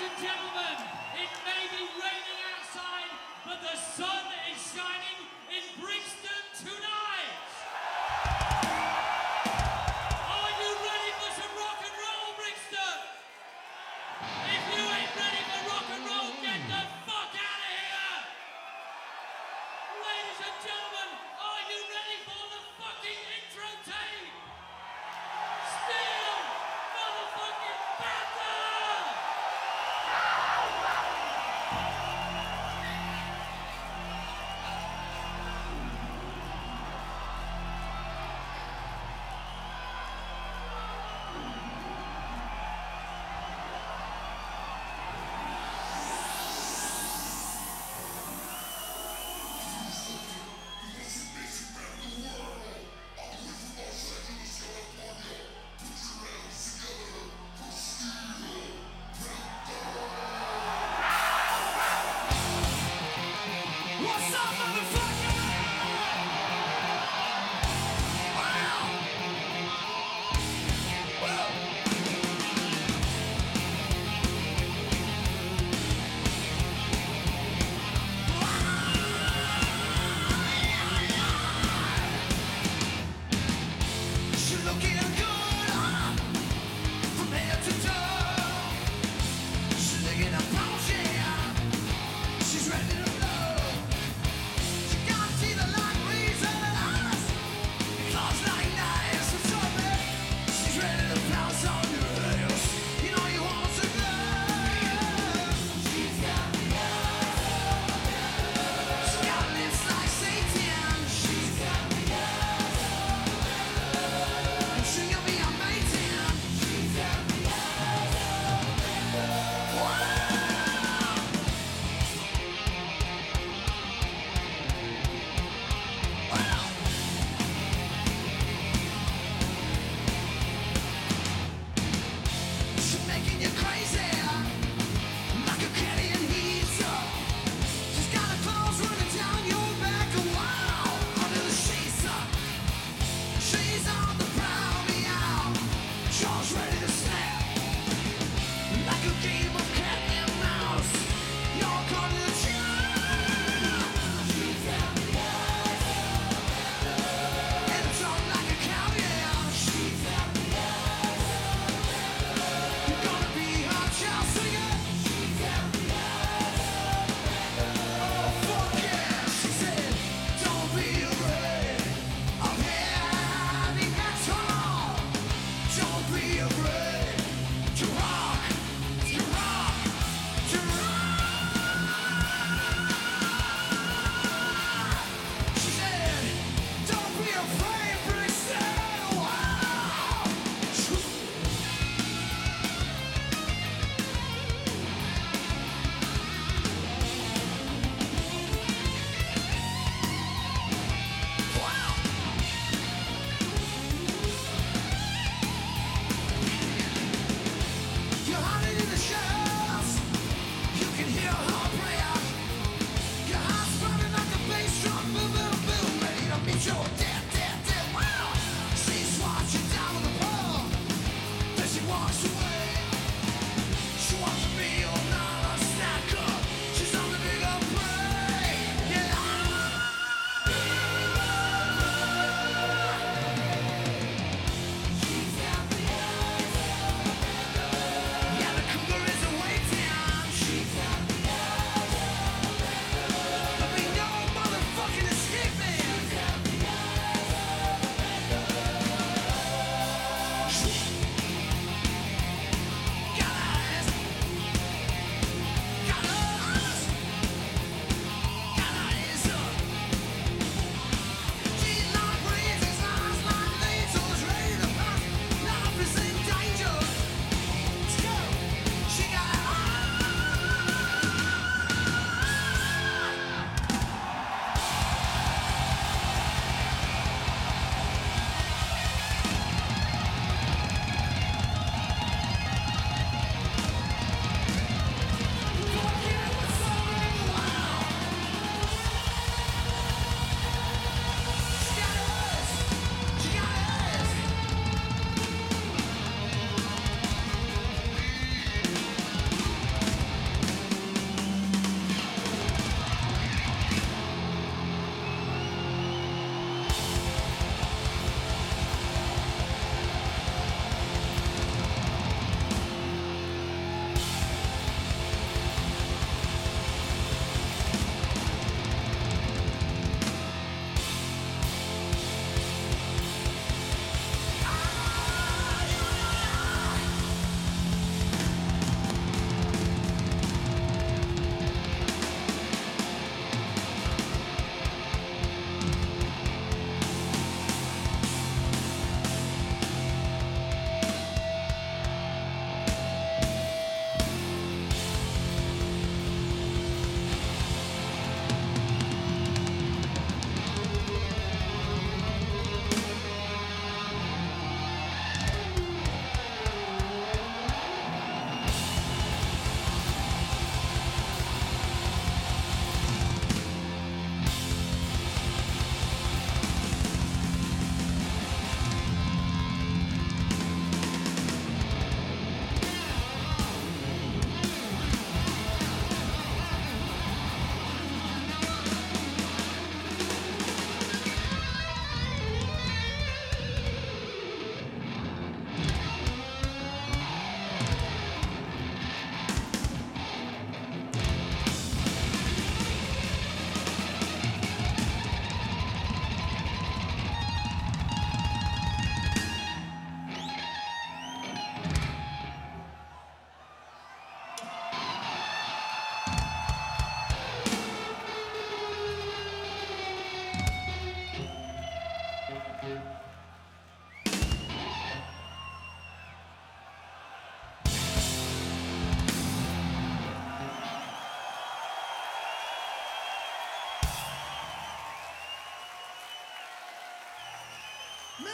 Ladies and gentlemen, it may be raining outside, but the sun is shining in Brixton.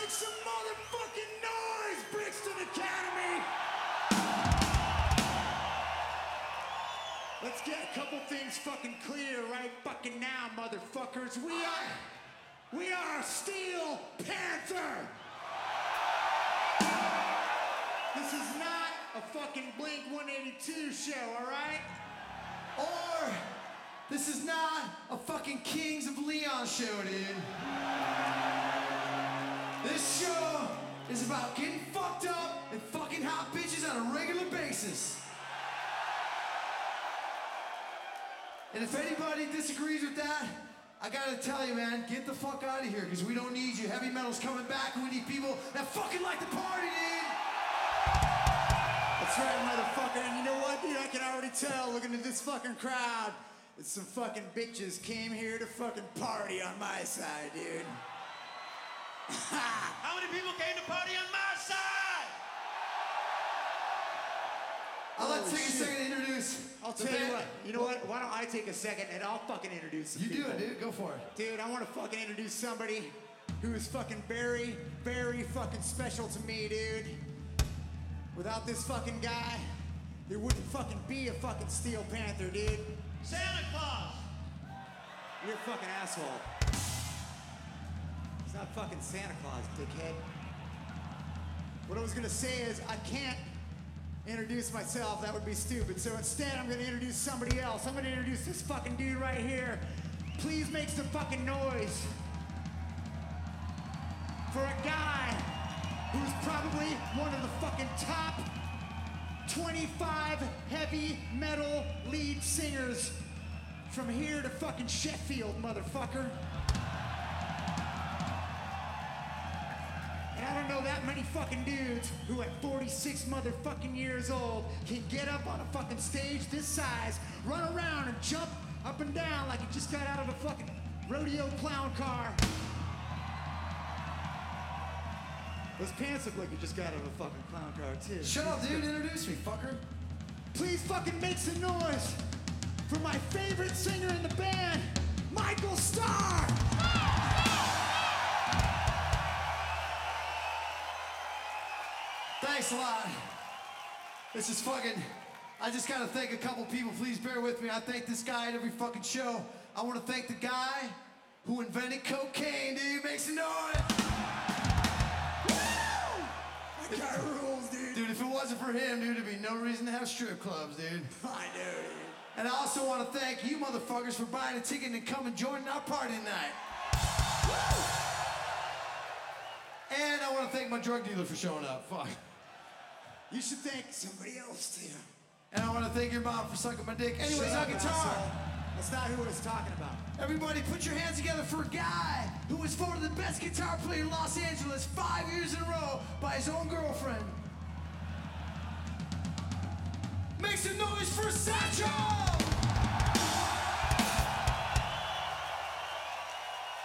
Make some motherfucking noise, Brixton Academy! Let's get a couple things fucking clear right fucking now, motherfuckers. We are, we are Steel Panther! This is not a fucking Blink 182 show, alright? Or this is not a fucking Kings of Leon show, dude. This show is about getting fucked up and fucking hot bitches on a regular basis. And if anybody disagrees with that, I gotta tell you, man, get the fuck out of here, because we don't need you. Heavy metal's coming back, and we need people that fucking like to party, dude. That's right, motherfucker. And you know what, dude? I can already tell looking at this fucking crowd that some fucking bitches came here to fucking party on my side, dude. How many people came to party on my side? I'd like to Oh, take a second to introduce. I'll the tell you what. You know what? Why don't I take a second and I'll fucking introduce some You do people. it, dude. Go for it. Dude, I want to fucking introduce somebody who is fucking very, very fucking special to me, dude. Without this fucking guy, there wouldn't fucking be a fucking Steel Panther, dude. Santa Claus. You're a fucking asshole. Not fucking Santa Claus, dickhead. What I was gonna say is, I can't introduce myself, that would be stupid. So instead, I'm gonna introduce somebody else. I'm gonna introduce this fucking dude right here. Please make some fucking noise for a guy who's probably one of the fucking top 25 heavy metal lead singers from here to fucking Sheffield, motherfucker. I don't know that many fucking dudes who at 46 motherfucking years old can get up on a fucking stage this size, run around and jump up and down like he just got out of a fucking rodeo clown car. Those pants look like you just got out of a fucking clown car too. Shut up, dude. Introduce me, fucker. Please fucking make some noise for my favorite singer in the band, Michael Starr! Thanks a lot. This is fucking. I just gotta thank a couple people. Please bear with me. I thank this guy at every fucking show. I want to thank the guy who invented cocaine, dude. Make some noise. That guy rules, dude. Dude, if it wasn't for him, dude, there'd be no reason to have strip clubs, dude. I know, dude. And I also want to thank you motherfuckers for buying a ticket and coming joining our party tonight. And I want to thank my drug dealer for showing up. Fuck. You should thank somebody else, too. And I want to thank your mom for sucking my dick. Anyways, on guitar. asshole. That's not who I was talking about. Everybody put your hands together for a guy who was voted the best guitar player in Los Angeles five years in a row by his own girlfriend. Make some noise for Satchel!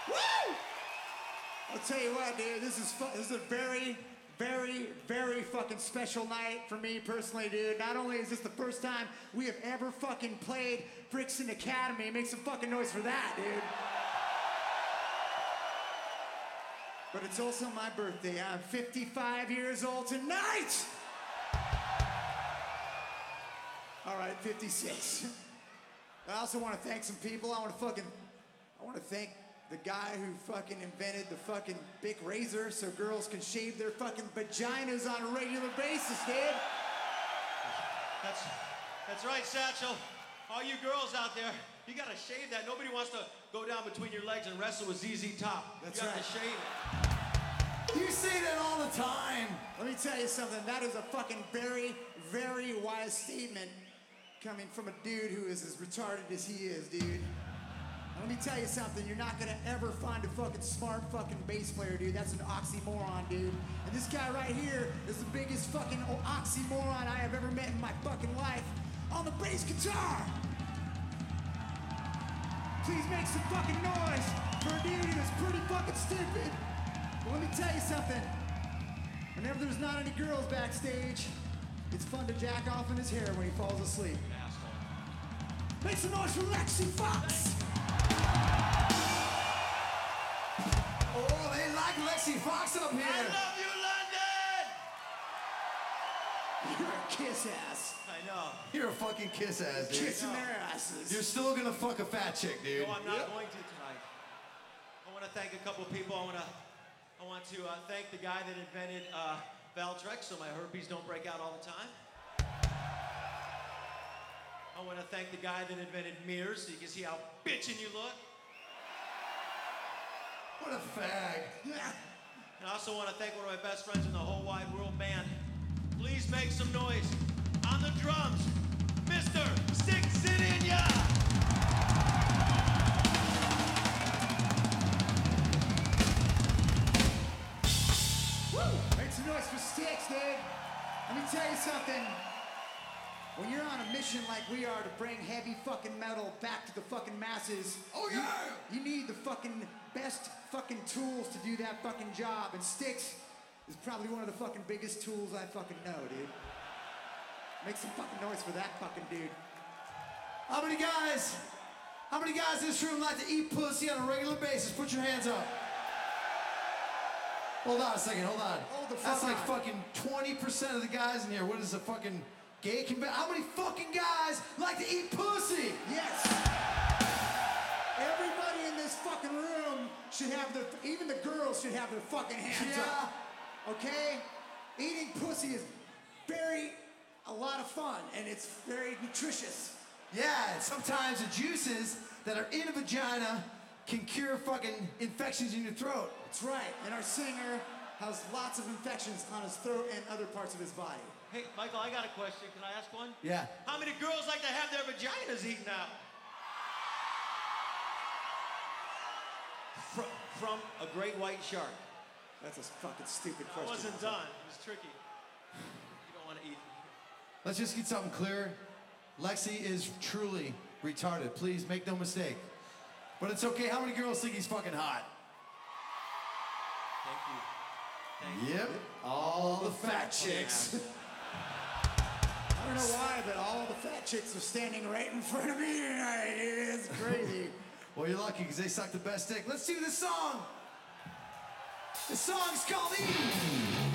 Woo! I'll tell you what, dude. This is fu- this is a very, very, very fucking special night for me personally, dude. Not only is this the first time we have ever fucking played Brixton Academy, make some fucking noise for that, dude. But it's also my birthday. I'm 55 years old tonight. All right, 56. I also want to thank some people. I want to fucking, I want to thank the guy who fucking invented the fucking big razor so girls can shave their fucking vaginas on a regular basis, dude. That's that's right, Satchel. All you girls out there, you gotta shave that. Nobody wants to go down between your legs and wrestle with ZZ Top. That's you got right. to shave it. You say that all the time. Let me tell you something. That is a fucking very, very wise statement coming from a dude who is as retarded as he is, dude. Let me tell you something. You're not gonna ever find a fucking smart fucking bass player, dude. That's an oxymoron, dude. And this guy right here is the biggest fucking oxymoron I have ever met in my fucking life on the bass guitar. Please make some fucking noise for a dude who is pretty fucking stupid. But let me tell you something. Whenever there's not any girls backstage, it's fun to jack off in his hair when he falls asleep. Make some noise for Lexxi Foxx! Oh, they like Lexxi Foxx up here. I love you, London! You're a kiss ass. I know. You're a fucking kiss ass, dude. Kissing their asses. You're still gonna fuck a fat chick, dude. No, I'm not going to tonight. I want to thank a couple people. I want to, I want to uh, thank the guy that invented uh, Valtrex, so my herpes don't break out all the time. I want to thank the guy that invented mirrors, so you can see how bitchin' you look. What a fag. And I also want to thank one of my best friends in the whole wide world, band. Please make some noise on the drums, Mr. Stick Zadinia. Make some noise for Stix, dude. Let me tell you something. When you're on a mission like we are to bring heavy fucking metal back to the fucking masses, Oh, you- yeah. you, need the fucking best fucking tools to do that fucking job, and Stix is probably one of the fucking biggest tools I fucking know, dude. Make some fucking noise for that fucking dude. How many guys? How many guys in this room like to eat pussy on a regular basis? Put your hands up. Hold on a second, hold on. Hold the That's fuck like fucking 20% of the guys in here. What is the fucking gay convention? How many fucking guys like to eat pussy? Yes. Everybody in this fucking room should have their, even the girls should have their fucking hands Yeah. up. Okay? Eating pussy is very, a lot of fun, and it's very nutritious. Yeah, and sometimes the juices that are in a vagina can cure fucking infections in your throat. That's right. And our singer has lots of infections on his throat and other parts of his body. Hey, Michael, I got a question. Can I ask one? Yeah. How many girls like to have their vaginas eaten out? From, from a great white shark. That's a fucking stupid I question. wasn't done. It was tricky. You don't want to eat. Let's just get something clear. Lexxi is truly retarded. Please make no mistake. But it's okay. How many girls think he's fucking hot? Thank you. Thank Yep. All the fat chicks. I don't know why, but all the fat chicks are standing right in front of me tonight. It's crazy. Well, you're lucky because they suck the best dick. Let's do this song. The song's called E.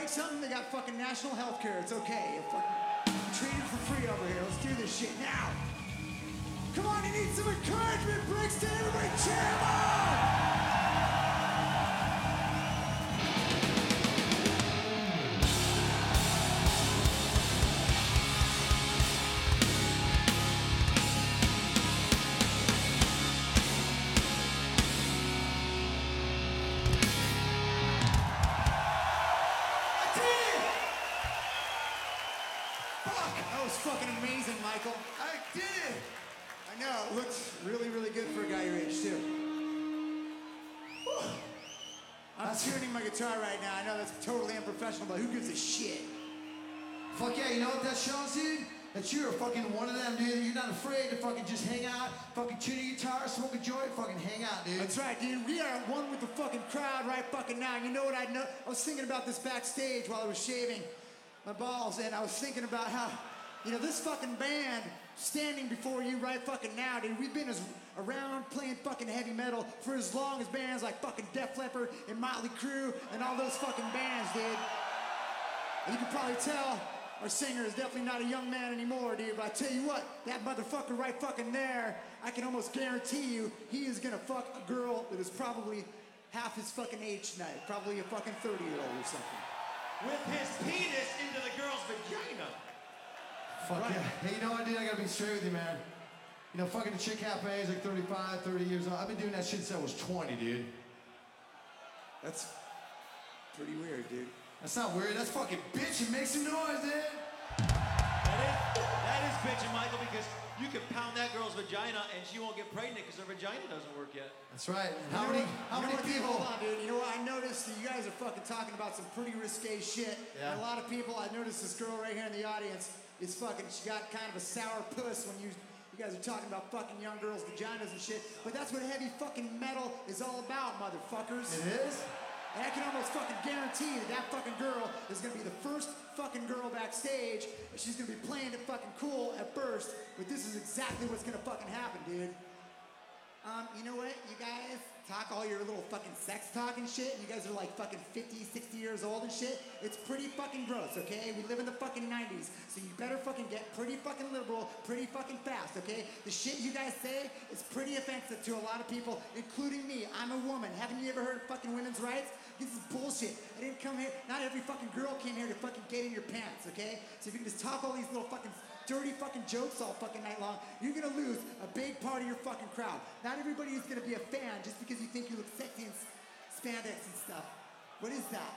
break something, they got fucking national health care. It's okay. You're treated for free over here. Let's do this shit now. Come on, you need some encouragement, Brixton. Everybody cheer him on. Tuning my guitar right now. I know that's totally unprofessional, but who gives a shit? Fuck yeah, you know what that shows, dude? That you're fucking one of them, dude. You're not afraid to fucking just hang out, fucking tune a guitar, smoke a joint, fucking hang out, dude. That's right, dude. We are one with the fucking crowd right fucking now. You know what I know? I was thinking about this backstage while I was shaving my balls, and I was thinking about how, you know, this fucking band standing before you right fucking now, dude. We've been as around playing fucking heavy metal for as long as bands like fucking Def Leppard and Motley Crue and all those fucking bands, did. And you can probably tell our singer is definitely not a young man anymore, dude. But I tell you what, that motherfucker right fucking there, I can almost guarantee you he is gonna fuck a girl that is probably half his fucking age tonight. Probably a fucking 30 year old or something. With his penis into the girl's vagina. Fuck yeah. Hey, you know what, dude? I gotta be straight with you, man. You know, fucking the chick half my age, like 35, 30 years old. I've been doing that shit since I was 20, dude. That's pretty weird, dude. That's not weird. That's fucking bitch. It makes some noise, dude. That is, that is bitching, Michael, because you can pound that girl's vagina and she won't get pregnant because her vagina doesn't work yet. That's right. You How know many, what- how you know many people? Hold on, dude. You know what? I noticed that you guys are fucking talking about some pretty risque shit. Yeah. And a lot of people, I noticed this girl right here in the audience is fucking, she got kind of a sour puss when you, you guys are talking about fucking young girls' vaginas and shit. But that's what heavy fucking metal is all about, motherfuckers. It is? And I can almost fucking guarantee that that fucking girl is gonna be the first fucking girl backstage. And she's gonna be playing it fucking cool at first, but this is exactly what's gonna fucking happen, dude. Um, you know what? You guys talk all your little fucking sex talk and shit. And you guys are like fucking 50, 60 years old and shit. It's pretty fucking gross, okay? We live in the fucking 90s, so you better fucking get pretty fucking liberal pretty fucking fast, okay? The shit you guys say is pretty offensive to a lot of people, including me. I'm a woman. Haven't you ever heard of fucking women's rights? This is bullshit. I didn't come here, not every fucking girl came here to fucking get in your pants, okay? So if you can just talk all these little fucking dirty fucking jokes all fucking night long, you're gonna lose a big part of your fucking crowd. Not everybody is gonna be a fan just because you think you look sexy in spandex and stuff. What is that?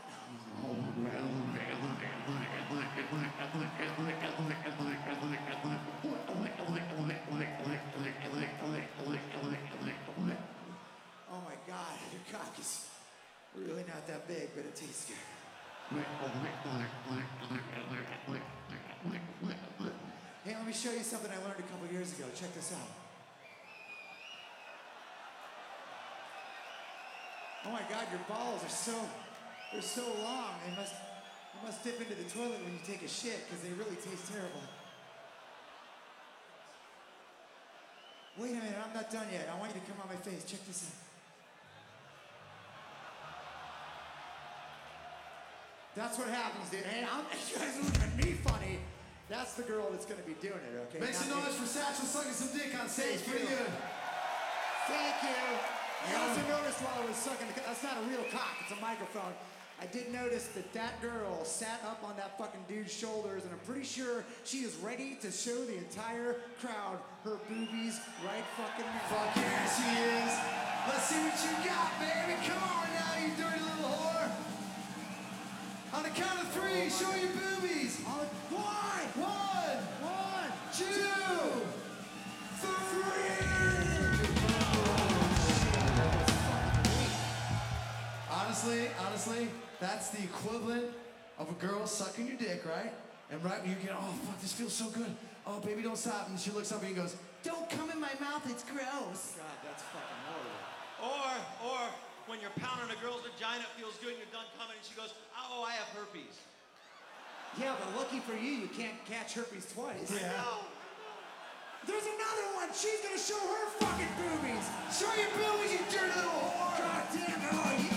Oh my god, your cock is Really not that big, but it tastes good. Hey, let me show you something I learned a couple years ago. Check this out. Oh my God, your balls are so, they're so long. They must, you must dip into the toilet when you take a shit because they really taste terrible. Wait a minute, I'm not done yet. I want you to come on my face. Check this out. That's what happens, dude. Hey, I'm, you guys looking at me funny. That's the girl that's gonna be doing it, okay? Make some noise for Satchel sucking some dick on stage. Thank Pretty you. good. Thank you. I also noticed while I was sucking, the, that's not a real cock, it's a microphone. I did notice that that girl sat up on that fucking dude's shoulders, and I'm pretty sure she is ready to show the entire crowd her boobies right fucking now. Fuck yeah, she is. Let's see what you got, baby. Come on now, you dirty little. On the count of three, show your boobies. On one, One, one, two, three. Honestly, honestly, that's the equivalent of a girl sucking your dick, right? And right when you get, oh fuck, this feels so good. Oh baby, don't stop. And she looks up at you and goes, don't come in my mouth, it's gross. God, that's fucking horrible. Or, or when you're pounding a girl's vagina, it feels good, and you're done coming, and she goes, oh, I have herpes. Yeah, but lucky for you, you can't catch herpes twice. Yeah. There's another one. She's gonna show her fucking boobies. Show your boobies, you dirty little whore. God damn it! Oh, you-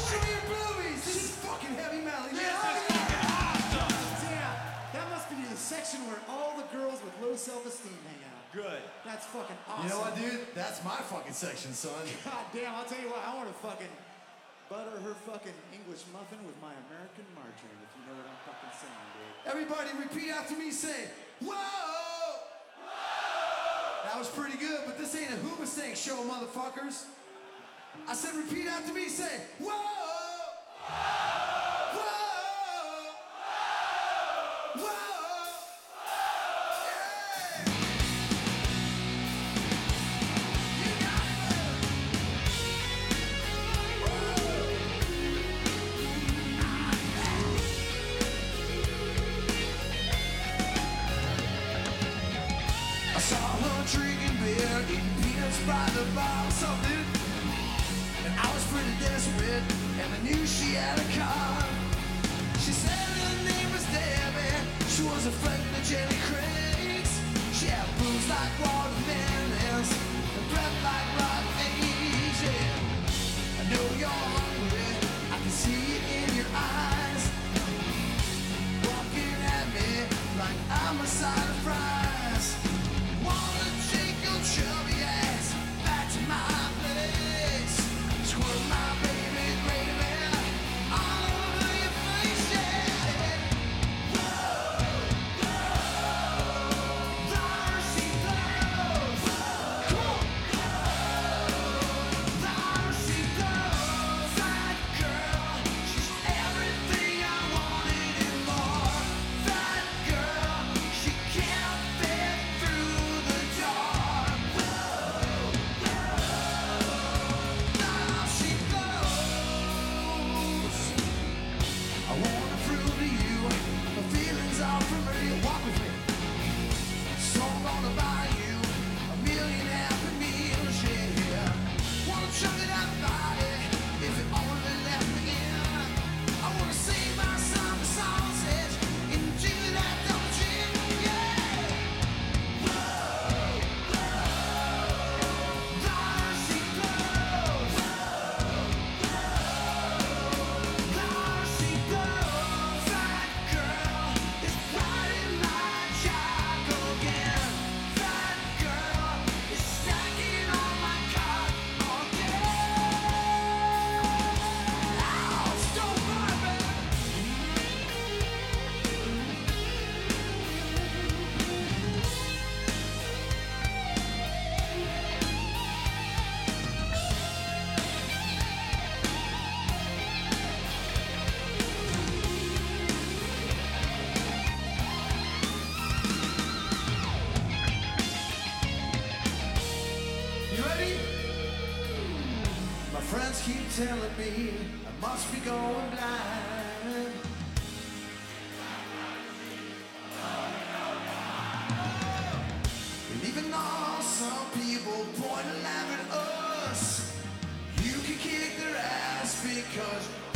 Show your boobies. This is fucking heavy metal. This Yeah. is fucking awesome. Damn, that must be the section where all the girls with low self-esteem hang out. Good. That's fucking awesome. You know what, dude? That's my fucking section, son. God damn, I'll tell you what, I want to fucking butter her fucking English muffin with my American margarine, if you know what I'm fucking saying, dude. Everybody repeat after me, say, whoa! whoa! That was pretty good, but this ain't a who mistake show, motherfuckers. I said repeat after me, say, whoa! Whoa! telling me I must be going blind. And even though some people point a laugh at us, you can kick their ass because.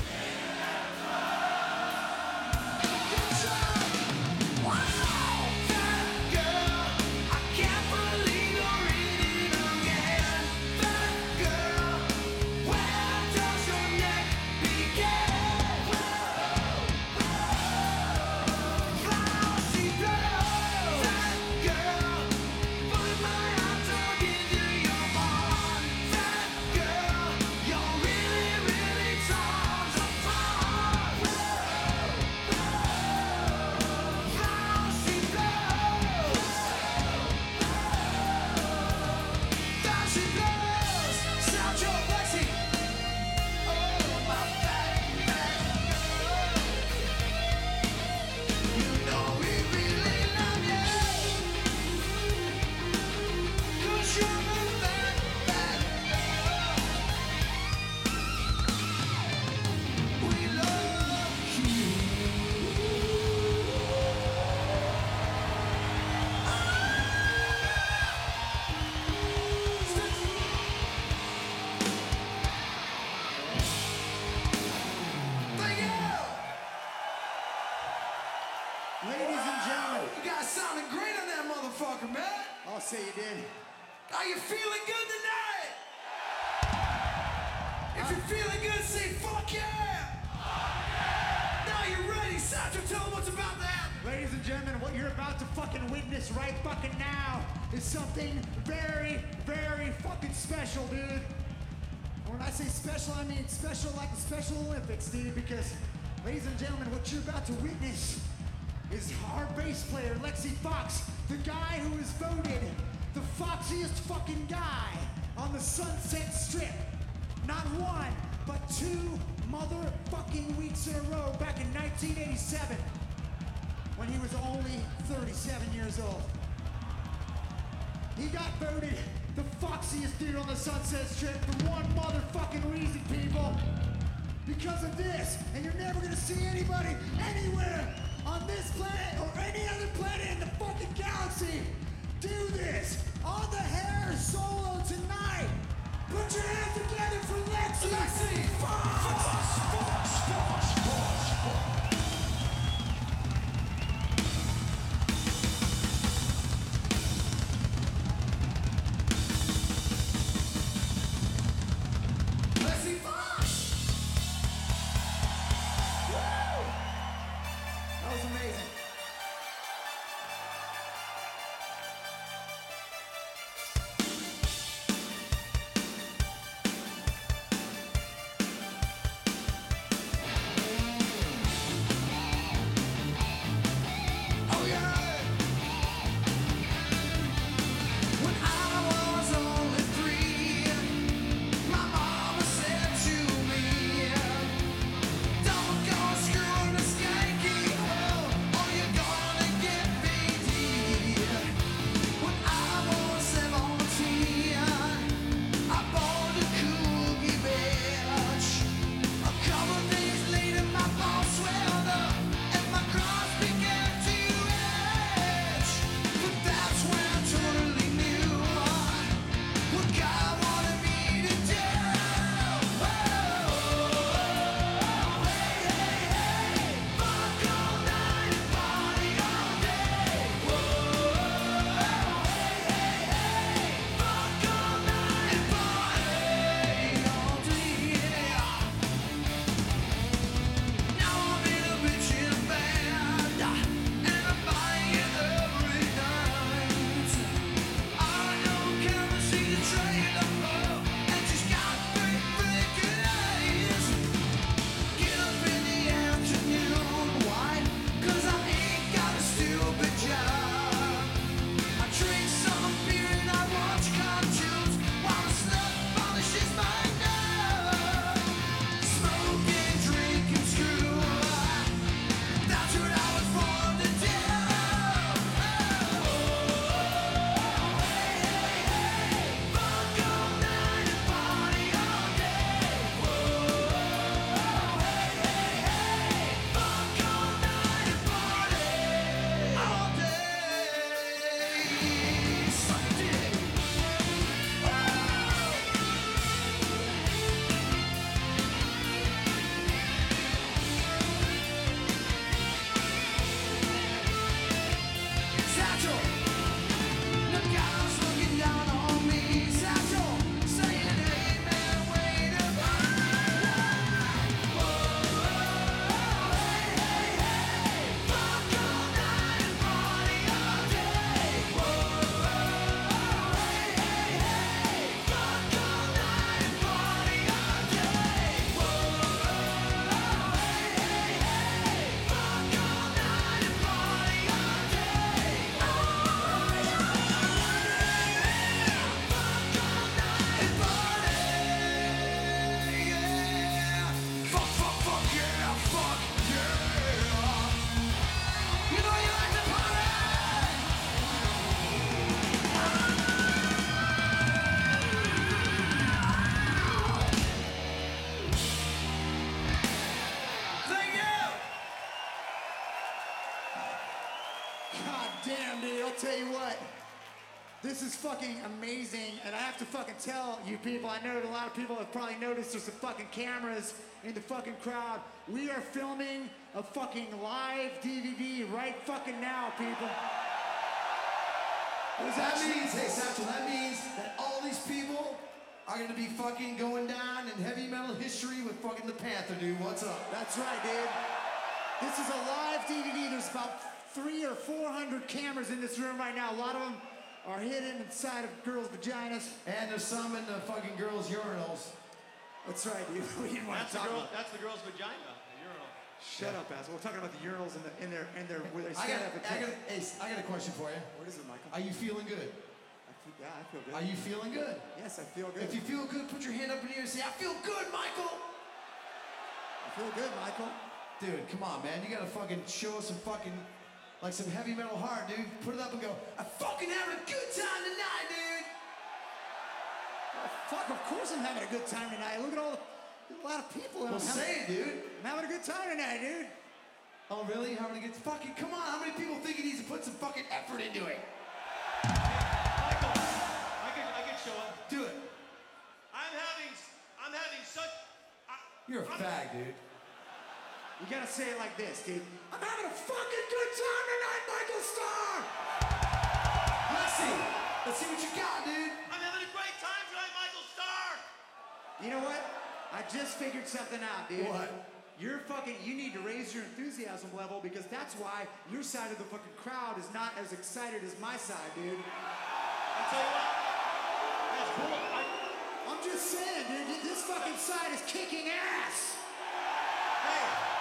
when he was only 37 years old. He got voted the foxiest dude on the Sunset Strip for one motherfucking reason, people. Because of this, and you're never gonna see anybody anywhere on this planet God damn, dude, I'll tell you what. This is fucking amazing, and I have to fucking tell you people, I know that a lot of people have probably noticed there's some fucking cameras in the fucking crowd. We are filming a fucking live DVD right fucking now, people. What does That means, hey Satchel, that means that all these people are gonna be fucking going down in heavy metal history with fucking the Panther, dude. What's up? That's right, dude. This is a live DVD. There's about three or four hundred cameras in this room right now. A lot of them are hidden inside of girls' vaginas. And there's some in the fucking girls' urinals. That's right, dude. We didn't want That's to the talk girl. about. That's the girl's vagina. The urinal. Shut up, asshole. We're talking about the urinals in, the, in their in their where they I stand got, up and I got, hey, I got a question for you. What is it, Michael? Are you feeling good? I feel, yeah, I feel good. Are you feeling good? yes, I feel good. If you feel good, put your hand up in the air and say, I feel good, Michael. I feel good, Michael. Dude, come on, man. You gotta fucking show us some fucking, like some heavy metal hard, dude. Put it up and go, I'm fucking having a good time tonight, dude. Oh, fuck, of course I'm having a good time tonight. Look at all the, a lot of people. and Well, I'm, having, say it, dude. I'm having a good time tonight, dude. Oh, really? Having a good fucking, come on. How many people think he needs to put some fucking effort into it? Michael, I could, I could show it. Do it. I'm having, I'm having such. I, You're a I'm- fag, dude. You gotta say it like this, dude. I'm having a fucking good time tonight, Michael Starr. Let's see. Let's see what you got, dude. I'm having a great time tonight, Michael Starr. You know what? I just figured something out, dude. What? You're fucking, you need to raise your enthusiasm level because that's why your side of the fucking crowd is not as excited as my side, dude. I'll tell you what. That's cool. I, I'm just saying, dude, this fucking side is kicking ass. hey.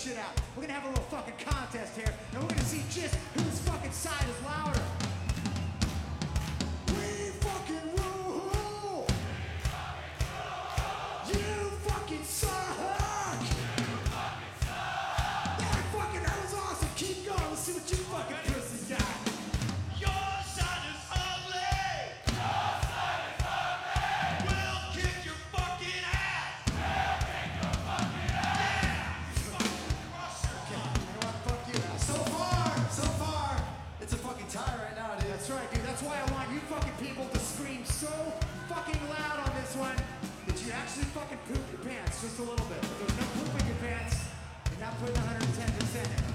Shit out. We're gonna have a little fucking contest here, and we're gonna see just whose fucking side is louder. Actually fucking poop your pants just a little bit. There's no poop in your pants, you're not putting 110% in,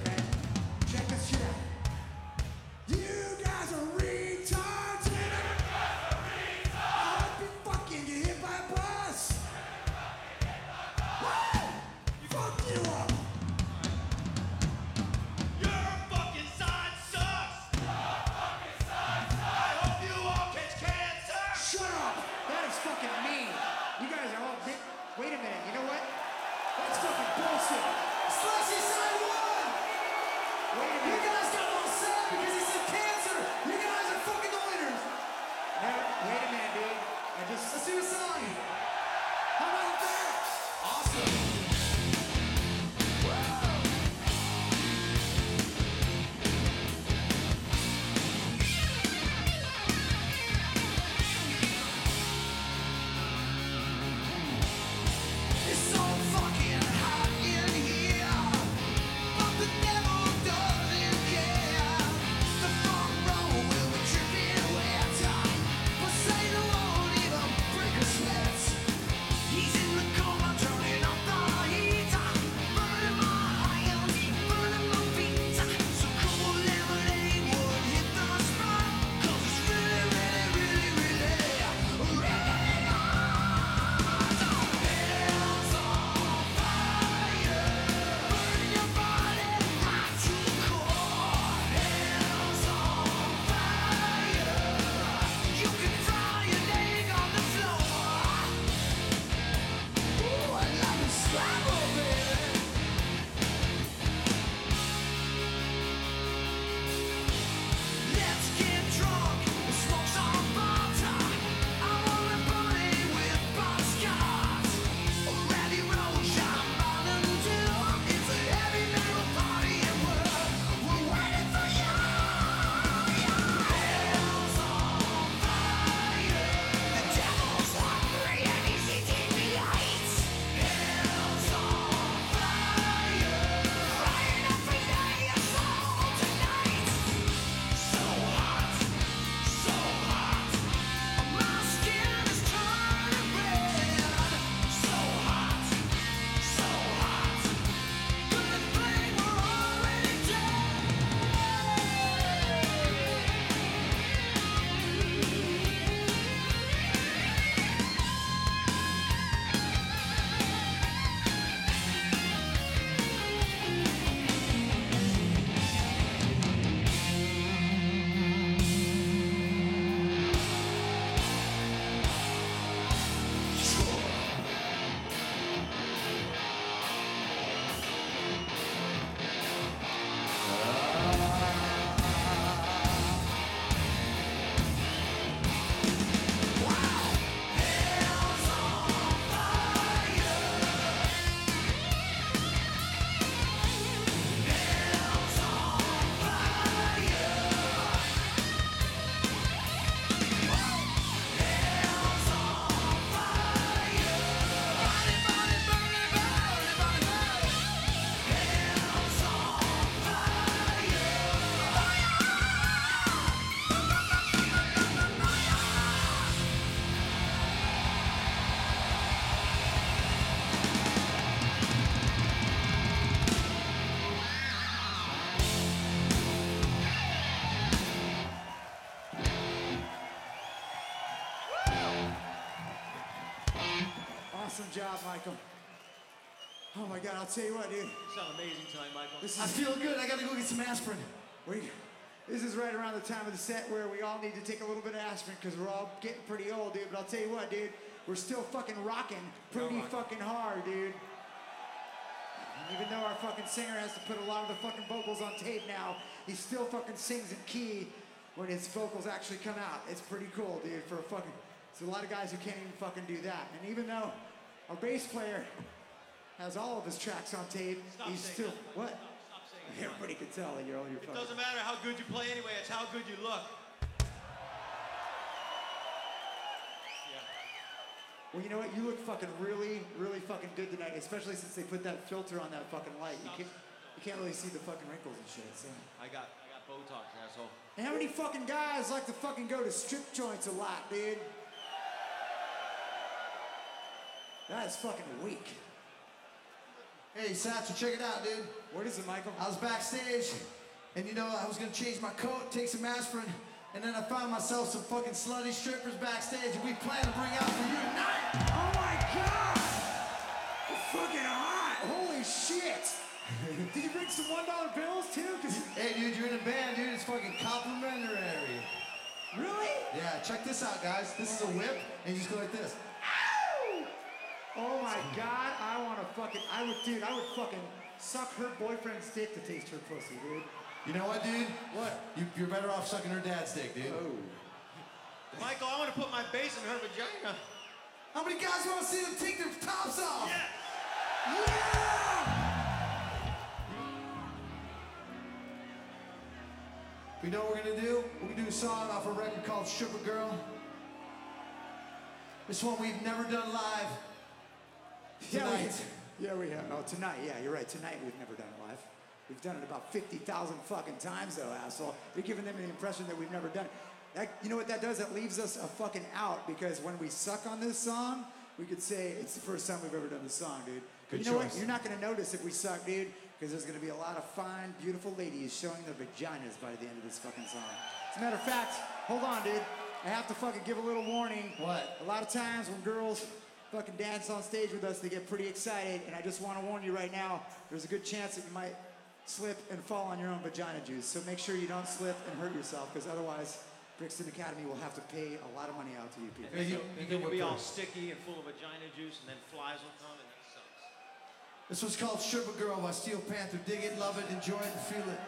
God, I'll tell you what, dude. It's an amazing time, Michael. This I feel good. I gotta go get some aspirin. we, this is right around the time of the set where we all need to take a little bit of aspirin because we're all getting pretty old, dude. But I'll tell you what, dude, we're still fucking rocking pretty fucking hard, dude. And even though our fucking singer has to put a lot of the fucking vocals on tape now, he still fucking sings in key when his vocals actually come out. It's pretty cool, dude, for a fucking. There's a lot of guys who can't even fucking do that. And even though our bass player has all of his tracks on tape, Stop he's still. that. What? Stop, stop that. Everybody can tell that you're all your It doesn't matter how good you play anyway, it's how good you look. Yeah. Well, you know what? You look fucking really, really fucking good tonight, especially since they put that filter on that fucking light. You can't, you can't really see the fucking wrinkles and shit. So. I got I got Botox, asshole. And how many fucking guys like to fucking go to strip joints a lot, dude? That is fucking weak. Hey, Satchel, check it out, dude. What is it, Michael? I was backstage, and you know, I was gonna change my coat, take some aspirin, and then I found myself some fucking slutty strippers backstage, and we plan to bring out for you tonight. Oh my god! You're fucking hot! Holy shit! Did you bring some one dollar bills too? Cause Hey, dude, you're in a band, dude. It's fucking complimentary. really? Yeah, check this out, guys. This is a whip, and you just go like this. Oh my god! I want to fucking. I would, dude. I would fucking suck her boyfriend's dick to taste her pussy, dude. You know what, dude? What? You, you're better off sucking her dad's dick, dude. Oh. Michael, I want to put my bass in her vagina. How many guys want to see them take their tops off? Yeah. You know what we're gonna do? We're gonna do a song off a record called Sugar Girl. This one we've never done live. Yeah, Tonight. we, yeah, we have. Oh, tonight. Yeah, you're right. Tonight we've never done it live. We've done it about 50,000 fucking times, though, asshole. You're giving them the impression that we've never done it. That, you know what that does? That leaves us a fucking out because when we suck on this song, we could say it's the first time we've ever done this song, dude. Good you know what? You're not gonna notice if we suck, dude, because there's gonna be a lot of fine, beautiful ladies showing their vaginas by the end of this fucking song. As a matter of fact, hold on, dude. I have to fucking give a little warning. What? A lot of times when girls fucking dance on stage with us, they get pretty excited, and I just want to warn you right now, there's a good chance that you might slip and fall on your own vagina juice. So make sure you don't slip and hurt yourself, because otherwise, Brixton Academy will have to pay a lot of money out to you people. Hey, you- And you then can you'll be all sticky and full of vagina juice, and then flies will come, and that sucks. This one's called Sugar Girl by Steel Panther. Dig it, love it, enjoy it, and feel it.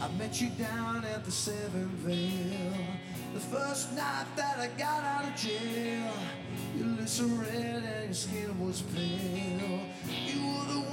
I met you down at the Seven Veil. The first night that I got out of jail. Your lips were red and your skin was pale. You were the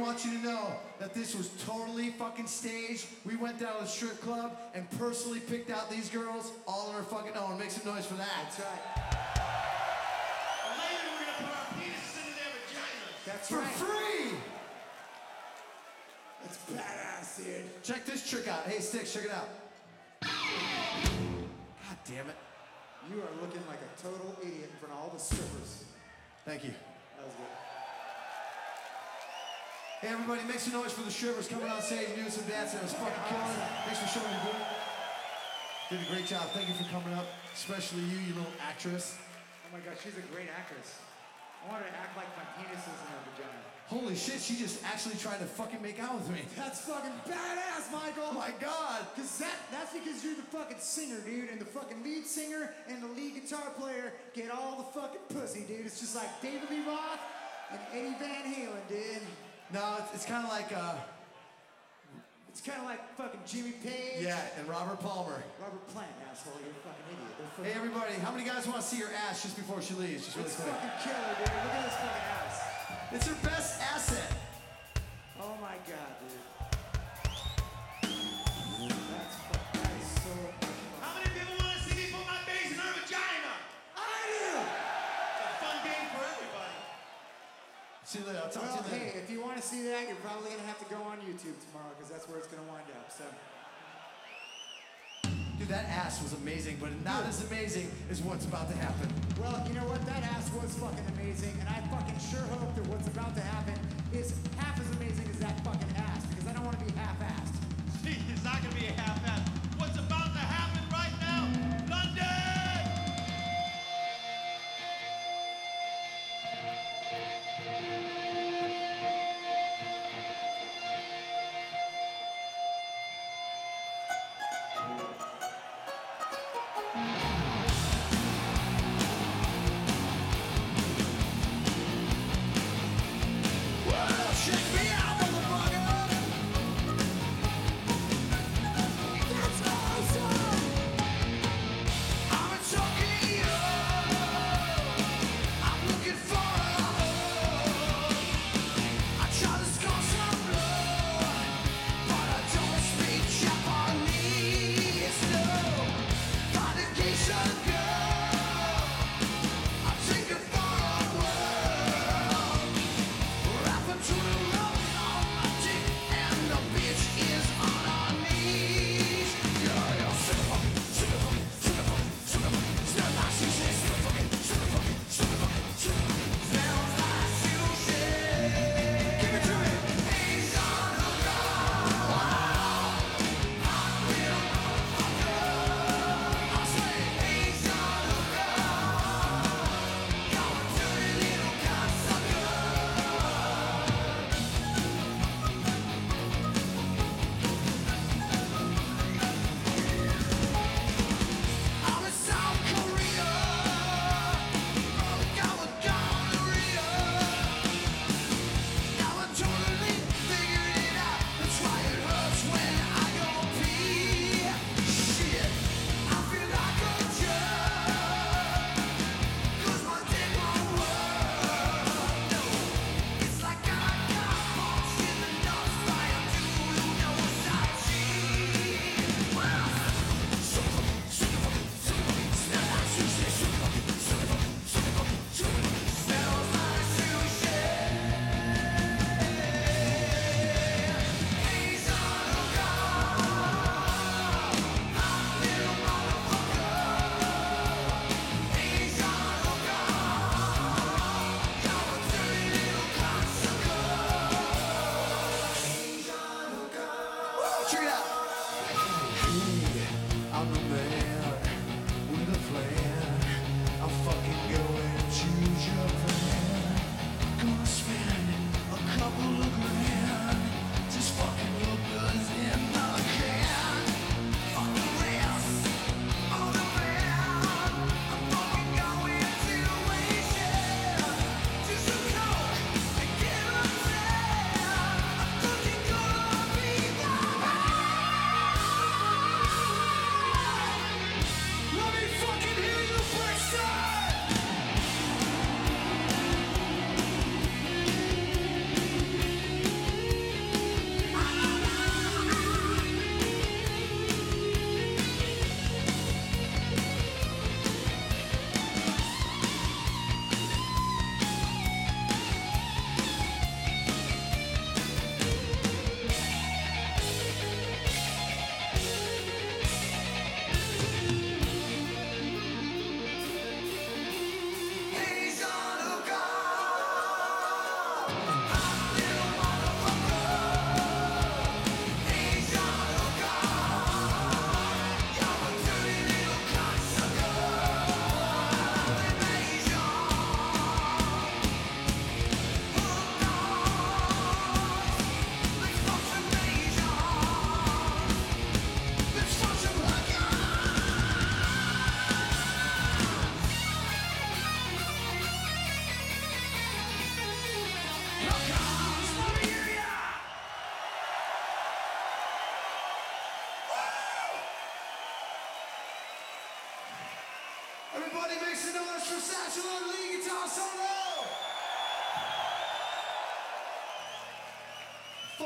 want you to know that this was totally fucking staged. We went down to the strip club and personally picked out these girls all on our fucking own. Make some noise for that. That's right. Later, we're gonna put our penises into their vaginas. That's For right. free! That's badass, dude. Check this trick out. Hey, Stix, check it out. God damn it. You are looking like a total idiot in front of all the strippers. Thank you. Hey, everybody, make some noise for the Shivers coming on stage and doing some dancing. It was fucking killing it. Thanks for showing doing. Did a great job. Thank you for coming up, especially you, you little actress. Oh my god, she's a great actress. I want her to act like my penis is in her vagina. Holy shit, she just actually tried to fucking make out with me. That's fucking badass, Michael! Oh my god. Cause that, that's because you're the fucking singer, dude, and the fucking lead singer and the lead guitar player get all the fucking pussy, dude. It's just like David Lee Roth and Eddie Van Halen, dude. No, it's, it's kind of like, uh, It's kind of like fucking Jimmy Page. yeah, and Robert Palmer. Robert Plant, asshole. You're a fucking idiot. They're Hey, everybody, how many guys want to see her ass just before she leaves? Just really it's quick. fucking killer, dude. Look at this fucking ass. It's her best asset. Oh my god, dude. See you later. I'll talk Well, to you later. hey, if you want to see that, you're probably gonna have to go on YouTube tomorrow because that's where it's gonna wind up. So, Dude, that ass was amazing, but not as amazing as what's about to happen. well, you know what? That ass was fucking amazing, and I fucking sure hope that what's about to happen is half as amazing as that fucking ass because I don't want to be half-assed. See, it's not gonna be a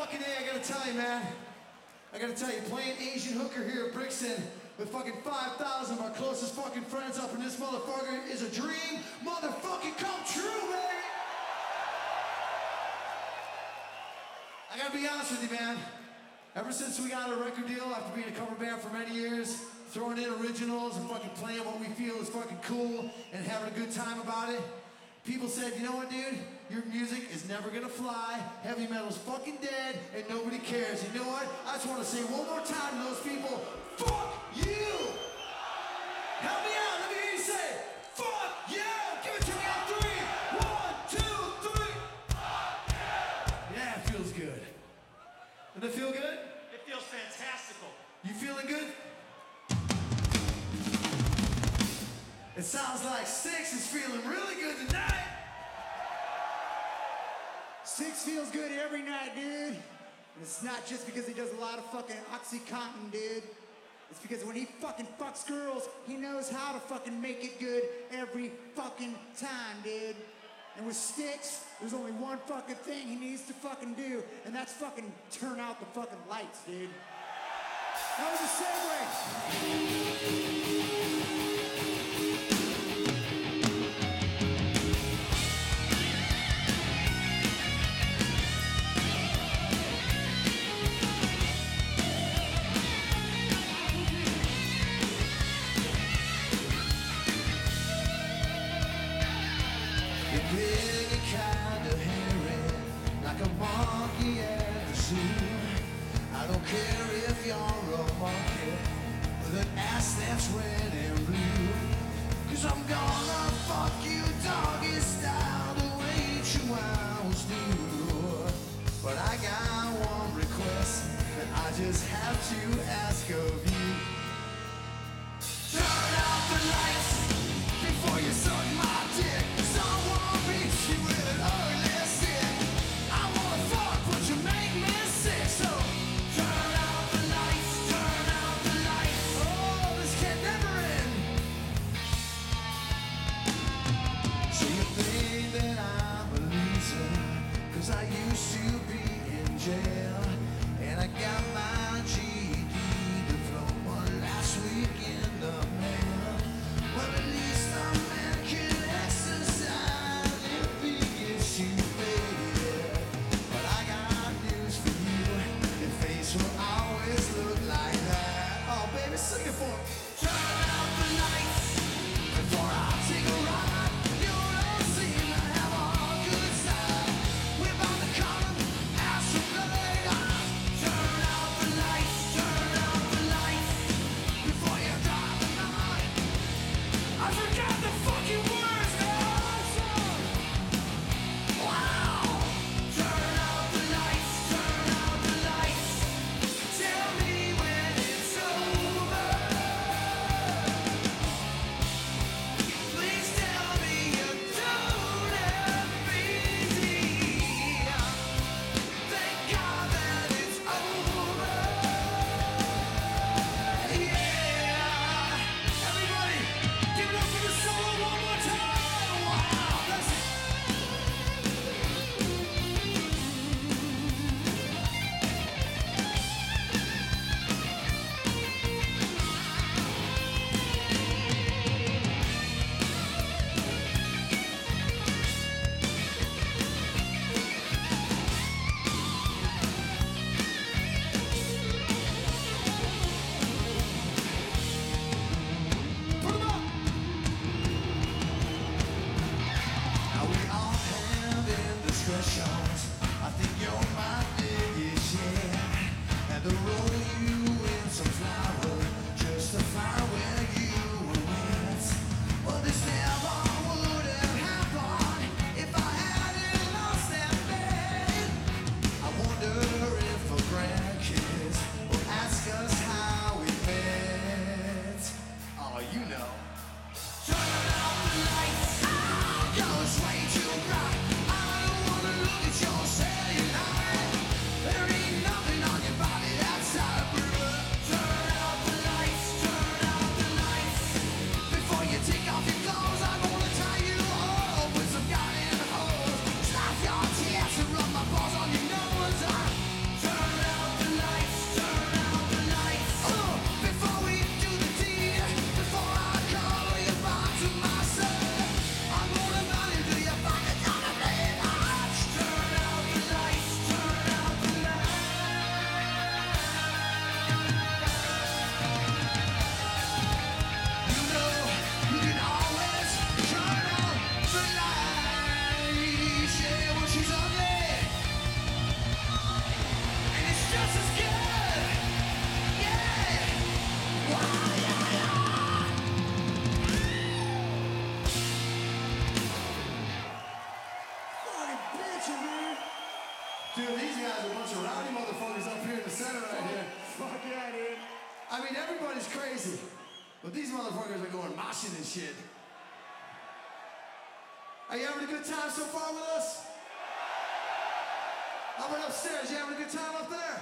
Fucking A, I gotta tell you, man. I gotta tell you, playing Asian hooker here at Brixton with fucking 5,000 of our closest fucking friends up in this motherfucker is a dream motherfucking come true, man! I gotta be honest with you, man. Ever since we got a record deal after being a cover band for many years, throwing in originals and fucking playing what we feel is fucking cool and having a good time about it, people said, you know what, dude? Your music is never gonna fly. Heavy metal's fucking dead and nobody cares. You know what? I just wanna say one more time to those people, fuck you! Help me out, let me hear you say, fuck you! Give it to me on three! One, two, three! Yeah, it feels good. Does it feel good? It feels fantastical. You feeling good? It sounds like Six is feeling really good tonight. Six feels good every night, dude. And it's not just because he does a lot of fucking Oxycontin, dude. It's because when he fucking fucks girls, he knows how to fucking make it good every fucking time, dude. And with Stix, there's only one fucking thing he needs to fucking do, and that's fucking turn out the fucking lights, dude. That was a segue. Having a good so far with us? How about upstairs? You having a good time up there?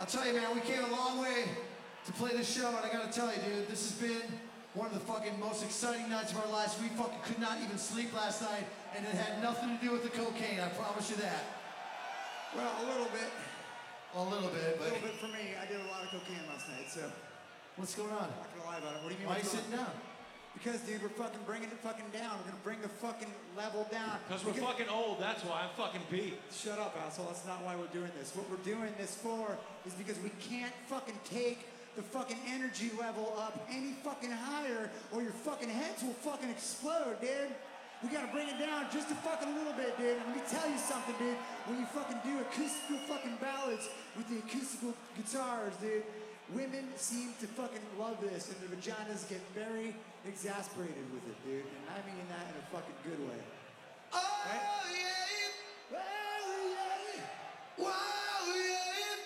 I'll tell you, man, we came a long way to play this show, and I gotta tell you, dude, this has been one of the fucking most exciting nights of our lives. We fucking could not even sleep last night, and it had nothing to do with the cocaine, I promise you that. Well, a little bit. A little bit, A little bit for me. I did a lot of cocaine last night, so what's going on? I'm not gonna lie about it. What do you mean? Why are you sitting down? Because, dude, we're fucking bringing it fucking down. We're gonna bring the fucking level down. Because we're fucking old, that's why. I'm fucking beat. Shut up, asshole. That's not why we're doing this. What we're doing this for is because we can't fucking take the fucking energy level up any fucking higher or your fucking heads will fucking explode, dude. We gotta bring it down just a fucking little bit, dude. And let me tell you something, dude. When you fucking do acoustical fucking ballads with the acoustical guitars, dude, women seem to fucking love this and their vaginas get very exasperated with it, dude. And I mean that in a fucking good way. Oh, Right? yeah. Well, yeah. Wow, yeah.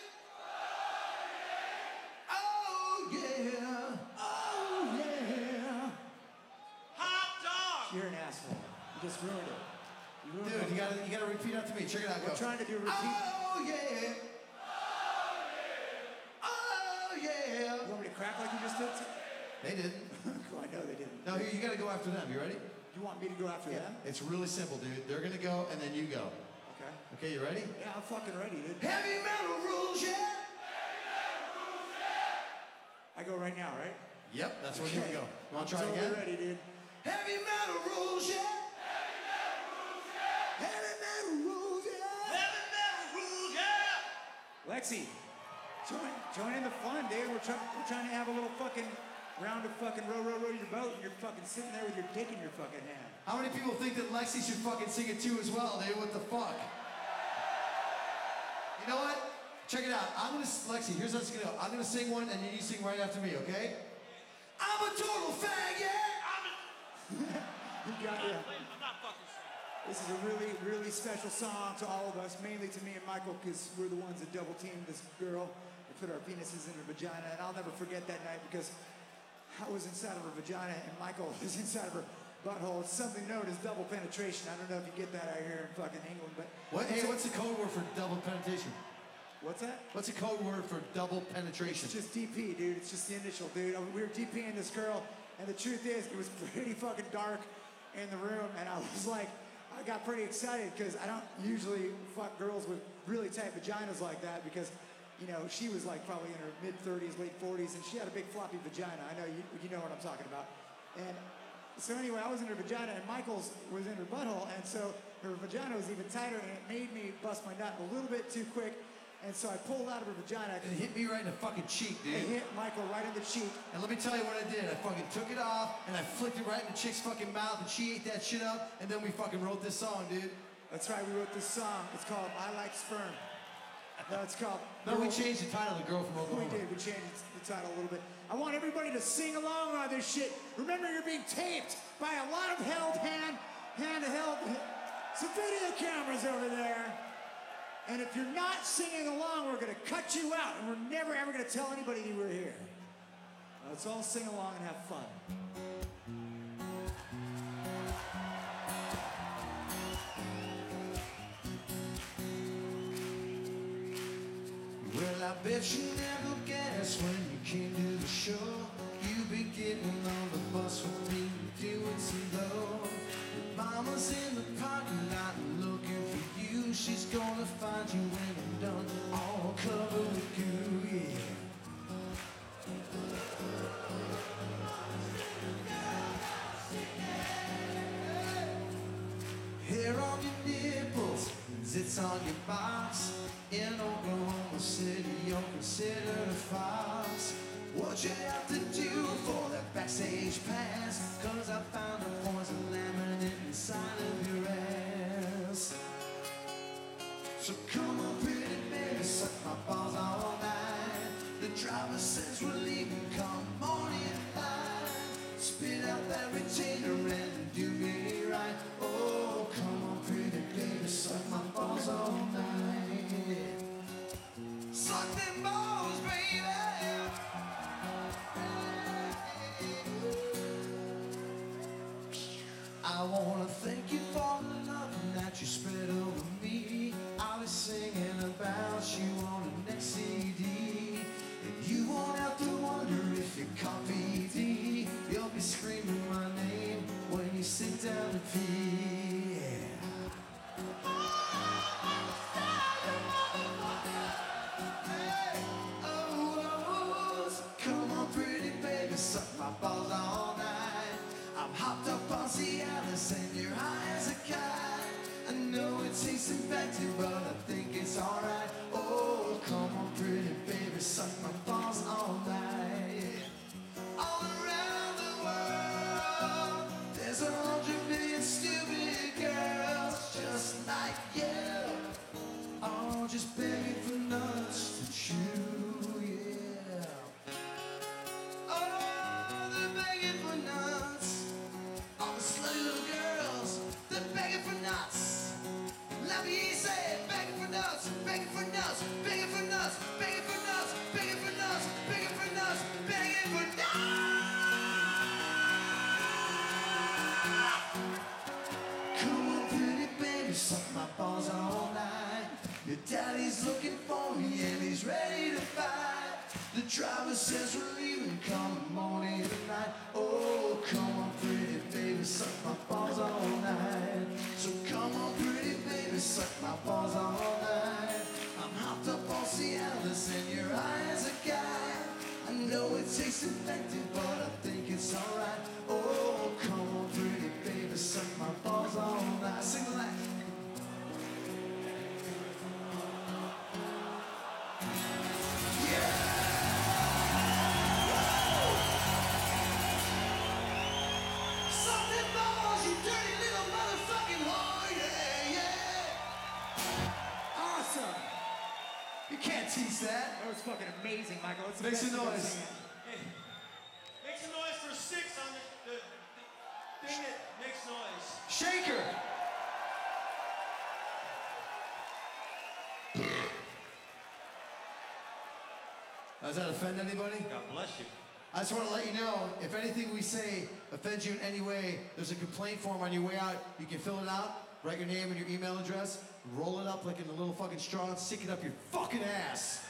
Oh, yeah. Oh, yeah. Hot dog! You're an asshole. You just ruined it. You ruined Dude, it. you gotta, you gotta repeat after me. Check it out. We're Go. trying to do oh, repeat. Oh, yeah. Oh, yeah. You want me to crack like you just did? They didn't. Cool, I know they didn't. No, here, you gotta go after them. You ready? You want me to go after them? It's really simple, dude. They're gonna go, and then you go. Okay. Okay, you ready? Yeah, I'm fucking ready, dude. Heavy metal rules, yeah. Heavy metal rules, yeah! I go right now, right? Yep, that's where you go. You wanna try it totally again? ready, dude. Heavy metal rules, yeah. Heavy metal rules, yeah. Heavy metal rules, yeah! Lexxi, join, join in the fun, dude. We're, try, we're trying to have a little fucking round of fucking row, row, row your boat, and you're fucking sitting there with your dick in your fucking hand. How many people think that Lexxi should fucking sing it too as well, dude? What the fuck? You know what? Check it out. I'm gonna, Lexxi, here's how it's gonna go. I'm gonna sing one and then you sing right after me, okay? I'm a total fag, yeah! You got it. I'm not fucking saying. This is a really, really special song to all of us, mainly to me and Michael, because we're the ones that double teamed this girl and put our penises in her vagina. And I'll never forget that night because I was inside of her vagina and Michael was inside of her butthole. It's something known as double penetration. I don't know if you get that out here in fucking England, but What, hey, what's the code word for double penetration? what's that? What's the code word for double penetration? It's just DP, dude. It's just the initial, dude. We were DPing this girl, and the truth is, it was pretty fucking dark in the room, and I was like, I got pretty excited because I don't usually fuck girls with really tight vaginas like that because, you know, she was like probably in her mid 30s, late 40s, and she had a big floppy vagina. I know you, you know what I'm talking about. And so anyway, I was in her vagina, and Michael's was in her butthole, and so her vagina was even tighter, and it made me bust my nut a little bit too quick. And so I pulled out of her vagina. It hit me right in the fucking cheek, dude. hit Michael right in the cheek. And let me tell you what I did. I fucking took it off and I flicked it right in the chick's fucking mouth and she ate that shit up and then we fucking wrote this song, dude. That's right, we wrote this song. It's called I Like Sperm. No, it's called. No, we changed the title, The Girl from We Oklahoma. did. We changed the title a little bit. I want everybody to sing along on this shit. Remember, you're being taped by a lot of held hand, handheld, some video cameras over there. And if you're not singing along, we're gonna cut you out, and we're never ever gonna tell anybody you were here. Let's all sing along and have fun. I bet you never guessed when you came to the show. You be getting on the bus with me, doing some low. Mama's in the parking lot looking for you. She's gonna find you when I'm done, all covered with goo, yeah. Hair on your nipples, zits on your box. In Oklahoma City, you're considered a fox. What you have to do for the backstage pass? Cause I found a poison lemon inside of your ass. So come on, pretty baby, suck my balls all night. The driver says we're leaving, I wanna thank you for the love that you spread over me. I'll be singing about you on the next CD. And you won't have to wonder if you caught VD. You'll be screaming my name when you sit down to pee. it's infected, but I think it's alright. Oh, come on, pretty baby, suck my balls all night. All around the world, there's a hundred million stupid girls just like you. Oh, just begging driver says we're leaving, come morning and night. Oh, come on, pretty baby, suck my balls all night. So come on, pretty baby, suck my balls all night. I'm hopped up on Cialis and your eyes are guy. I know it tastes effective, You can't that. That was fucking amazing, Michael. It's the Make some best you've ever noise. seen. Make some noise for Stix on the, the thing that makes noise. Shaker. Does that offend anybody? God bless you. I just want to let you know, if anything we say offends you in any way, there's a complaint form on your way out. You can fill it out, write your name and your email address, roll it up like in a little fucking straw and stick it up your fucking ass.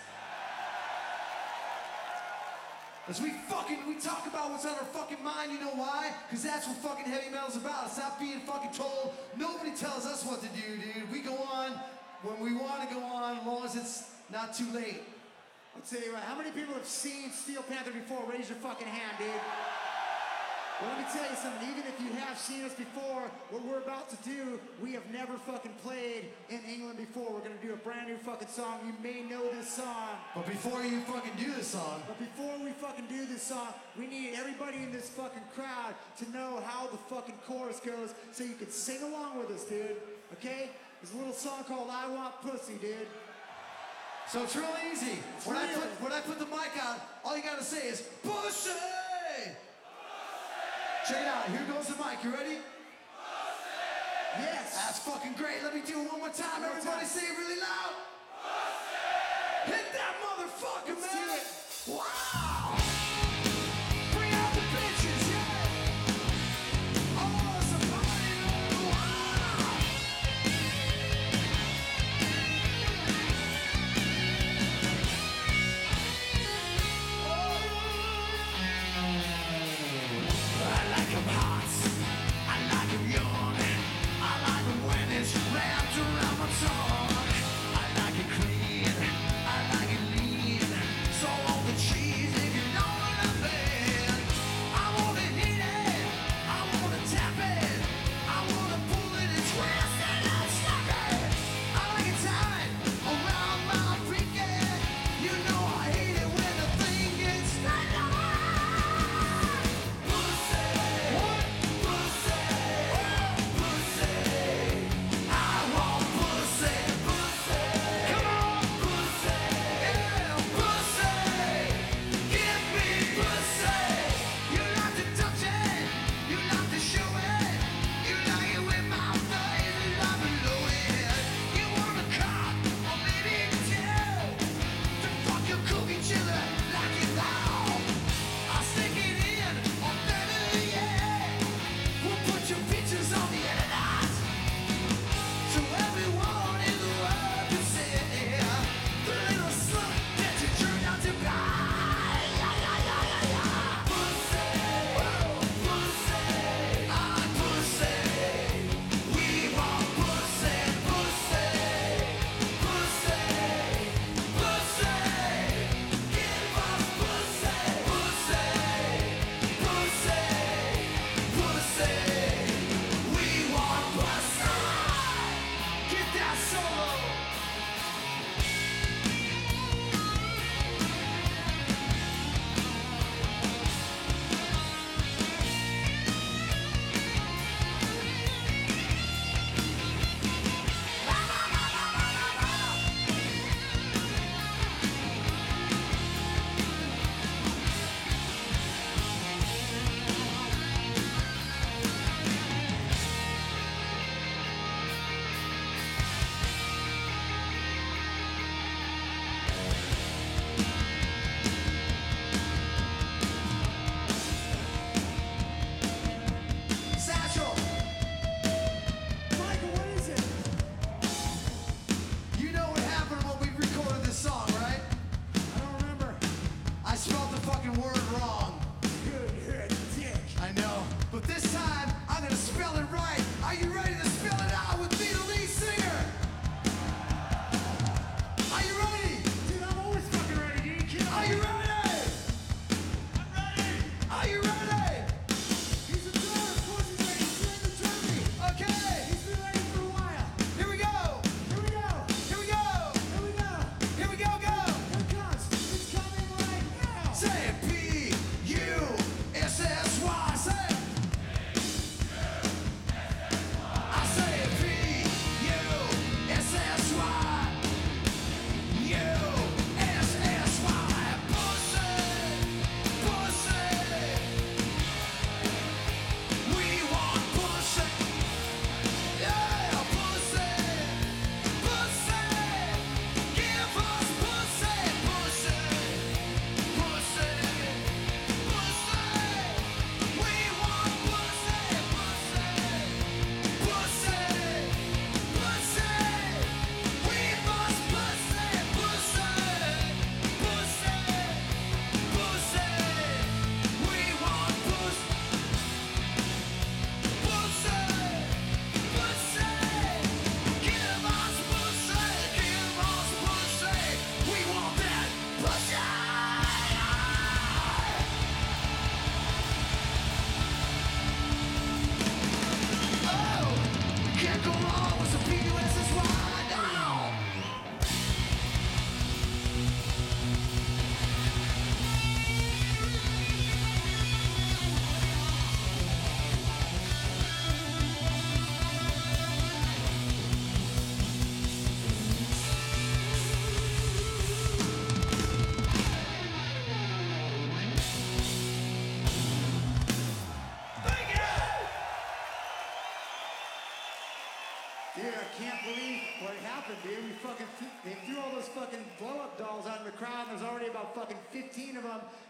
As we fucking, we talk about what's on our fucking mind, you know why? Because that's what fucking heavy metal's about. It's not being fucking told. Nobody tells us what to do, dude. We go on when we want to go on, as long as it's not too late. I'll tell you what, how many people have seen Steel Panther before? Raise your fucking hand, dude. Well, let me tell you something. Even if you have seen us before, what we're about to do, we have never fucking played in England before. We're gonna do a brand new fucking song. You may know this song. But before you fucking do this song, But before we fucking do this song, we need everybody in this fucking crowd to know how the fucking chorus goes so you can sing along with us, dude. Okay? There's a little song called I Want Pussy, dude. So it's real easy. When I put when I put the mic on, all you gotta say is pussy. Check it out. Here goes the mic. You ready? Yes! That's fucking great. Let me do it one more time. One Everybody time. say it really loud. Hit that motherfucker, Let's man. Wow.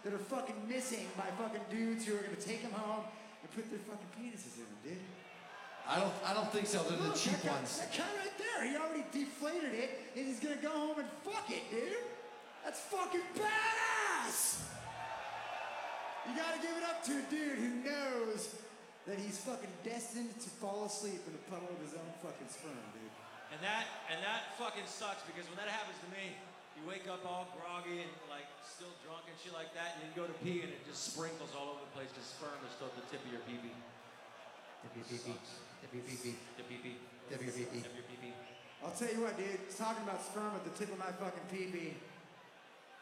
That are fucking missing by fucking dudes who are gonna take them home and put their fucking penises in them, dude. I don't. I don't think so. They're the Look, cheap that guy, ones. That guy right there, he already deflated it, and he's gonna go home and fuck it, dude. That's fucking badass. You gotta give it up to a dude who knows that he's fucking destined to fall asleep in a puddle of his own fucking sperm, dude. And that and that fucking sucks because when that happens to me, you wake up all groggy and like still drunk and shit like that, and you go to pee and it just sprinkles all over the place because sperm is still at the tip of your pee-pee. WBB. WBB. The pee-pee. WBB. Of your pee-pee. I'll tell you what, dude. Talking about sperm at the tip of my fucking pee-pee.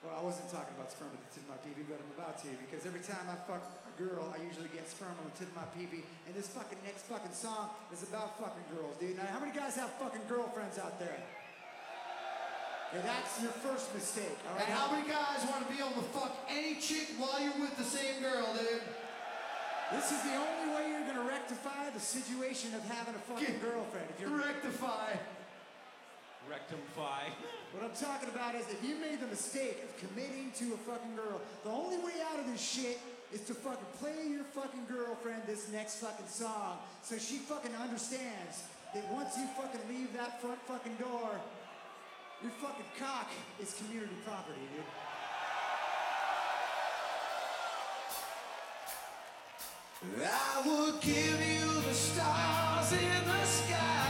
Well, I wasn't talking about sperm at the tip of my pee-pee, but I'm about to because every time I fuck a girl, I usually get sperm on the tip of my pee-pee. And this fucking next fucking song is about fucking girls, dude. Now, how many guys have fucking girlfriends out there? Yeah, that's your first mistake, all right? And how many guys want to be able to fuck any chick while you're with the same girl, dude? This is the only way you're gonna rectify the situation of having a fucking Get- girlfriend. If you're Rectify. Rectify. What I'm talking about is if you made the mistake of committing to a fucking girl, the only way out of this shit is to fucking play your fucking girlfriend this next fucking song so she fucking understands that once you fucking leave that front fucking door, your fucking cock is community property, dude. I would give you the stars in the sky,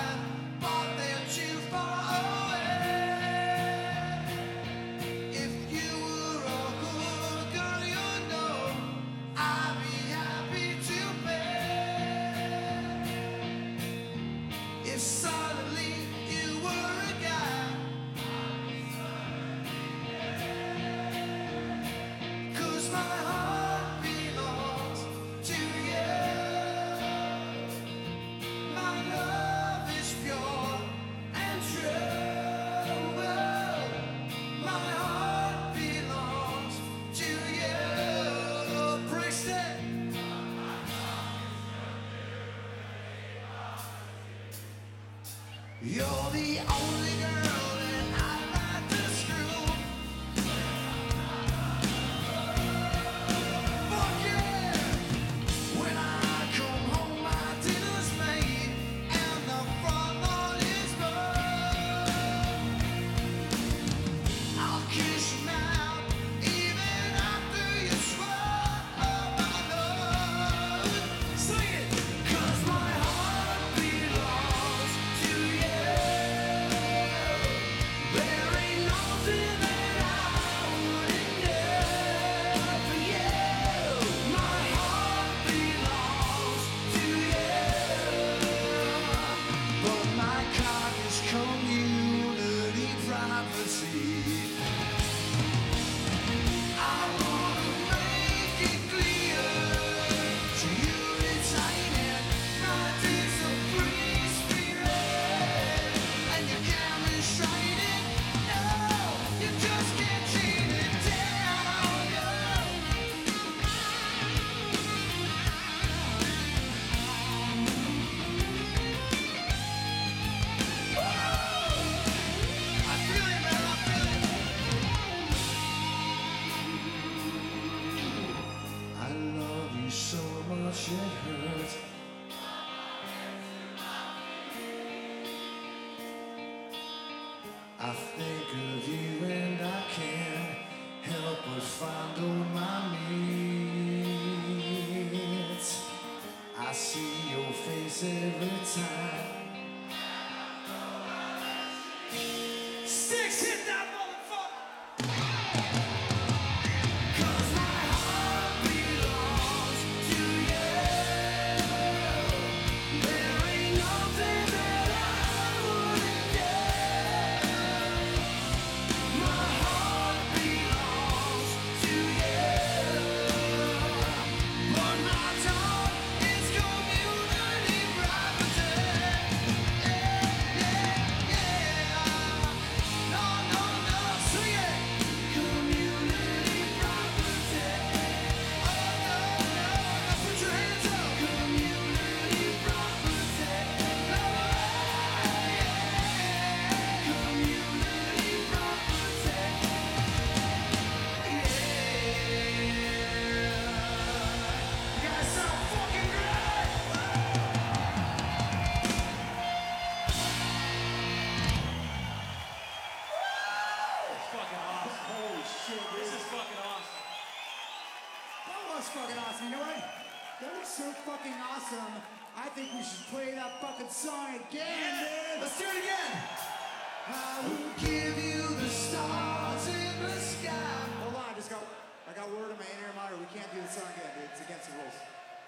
song again, dude. It's against the rules.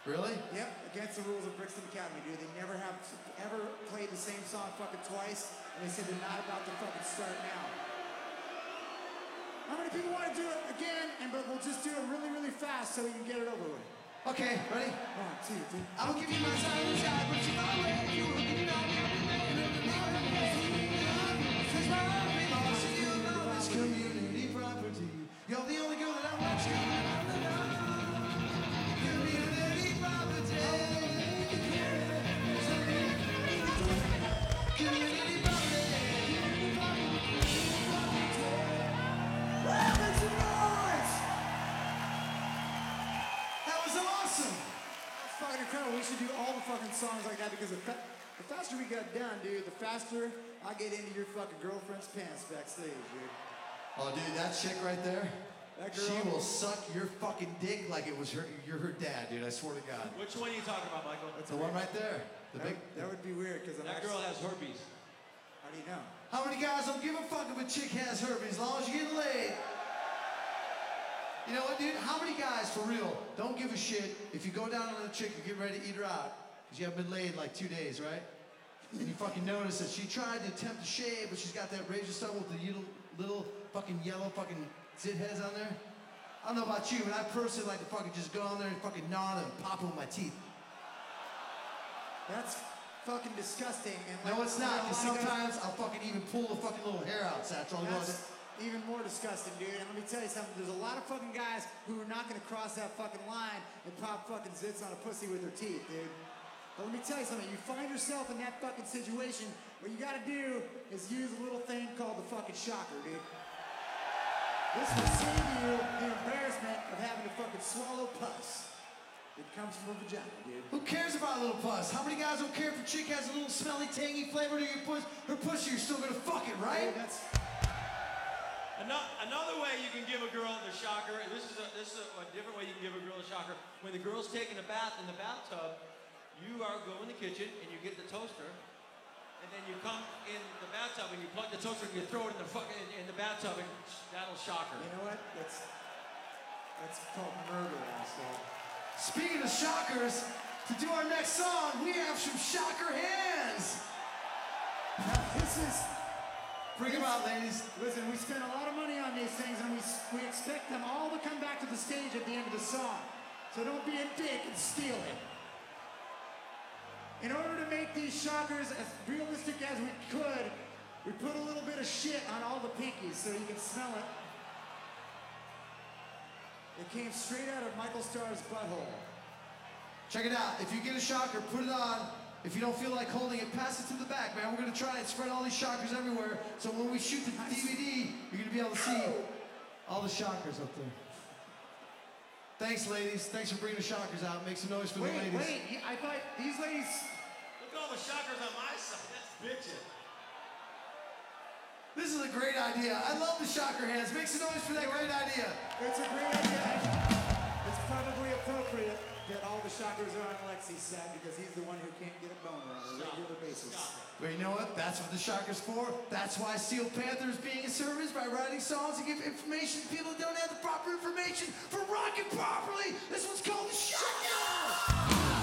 Really? Yep, against the rules of Brixton Academy, dude. They never have ever played the same song fucking twice, and they said they're not about to fucking start now. How many people want to do it again? And but we'll just do it really, really fast so we can get it over with. Okay, ready? One, two, three. I will give you my time and sky, but you my way. You will give me all my Since my heart belongs to you, love is community property. You're the only girl fucking songs like that because the, fa- the faster we get done, dude, the faster I get into your fucking girlfriend's pants backstage, dude. Oh, dude, that chick right there, That girl. she will suck your fucking dick like it was her. You're her dad, dude. I swear to God. Which one are you talking about, Michael? The one right there, the That, big. would- that would be weird because I'm That actually, girl has herpes. How do you know? How many guys don't give a fuck if a chick has herpes as long as you get laid? You know what, dude? How many guys, for real, don't give a shit if you go down on a chick and get ready to eat her out because you haven't been laid like two days, right? And you fucking notice that she tried to attempt to shave, but she's got that razor stubble with the little, little fucking yellow fucking zit heads on there. I don't know about you, but I personally like to fucking just go on there and fucking gnaw them and pop them with my teeth. That's fucking disgusting. And like, No, it's not, because sometimes I'll fucking even pull the fucking little hair out, Satchel. That's even more disgusting, dude. And let me tell you something. There's a lot of fucking guys who are not gonna cross that fucking line and pop fucking zits on a pussy with their teeth, dude. But let me tell you something. You find yourself in that fucking situation, what you gotta do is use a little thing called the fucking shocker, dude. This will save you the embarrassment of having to fucking swallow pus. It comes from a vagina, dude. Who cares about a little puss? How many guys don't care if a chick has a little smelly, tangy flavor to your puss? Her pussy, you're still gonna fuck it, right? Dude, that's Another way you can give a girl the shocker, and this is a, this is a, a different way you can give a girl a shocker. When the girl's taking a bath in the bathtub, you are go in the kitchen and you get the toaster, and then you come in the bathtub and you plug the toaster and you throw it in the fucking in, in the bathtub and that'll shock her. you know what? That's that's called murder, asshole. Speaking of shockers, to do our next song, we have some shocker hands. Now, this is Bring them out, ladies. Listen, we spent a lot of money on these things, and we, we expect them all to come back to the stage at the end of the song. So don't be a dick and steal it. In order to make these shockers as realistic as we could, we put a little bit of shit on all the pinkies so you can smell it. It came straight out of Michael Starr's butthole. Check it out. If you get a shocker, put it on. If you don't feel like holding it, pass it to the back, man. We're gonna try and spread all these shockers everywhere. So when we shoot the DVD, you're gonna be able to see all the shockers up there. Thanks, ladies. Thanks for bringing the shockers out. Make some noise for the ladies. wait, you- I thought these ladies. Look at all the shockers on my side. That's bitchin'. This is a great idea. I love the shocker hands. Make some noise for that great idea. It's a great idea. It's probably appropriate that all the shockers are on Lexxi's side because he's the one who can't get a boner on a regular basis. But you know what? That's what the shocker's for. That's why Steel Panther is being a service by writing songs to give information to people who don't have the proper information for rocking properly. This one's called the shocker.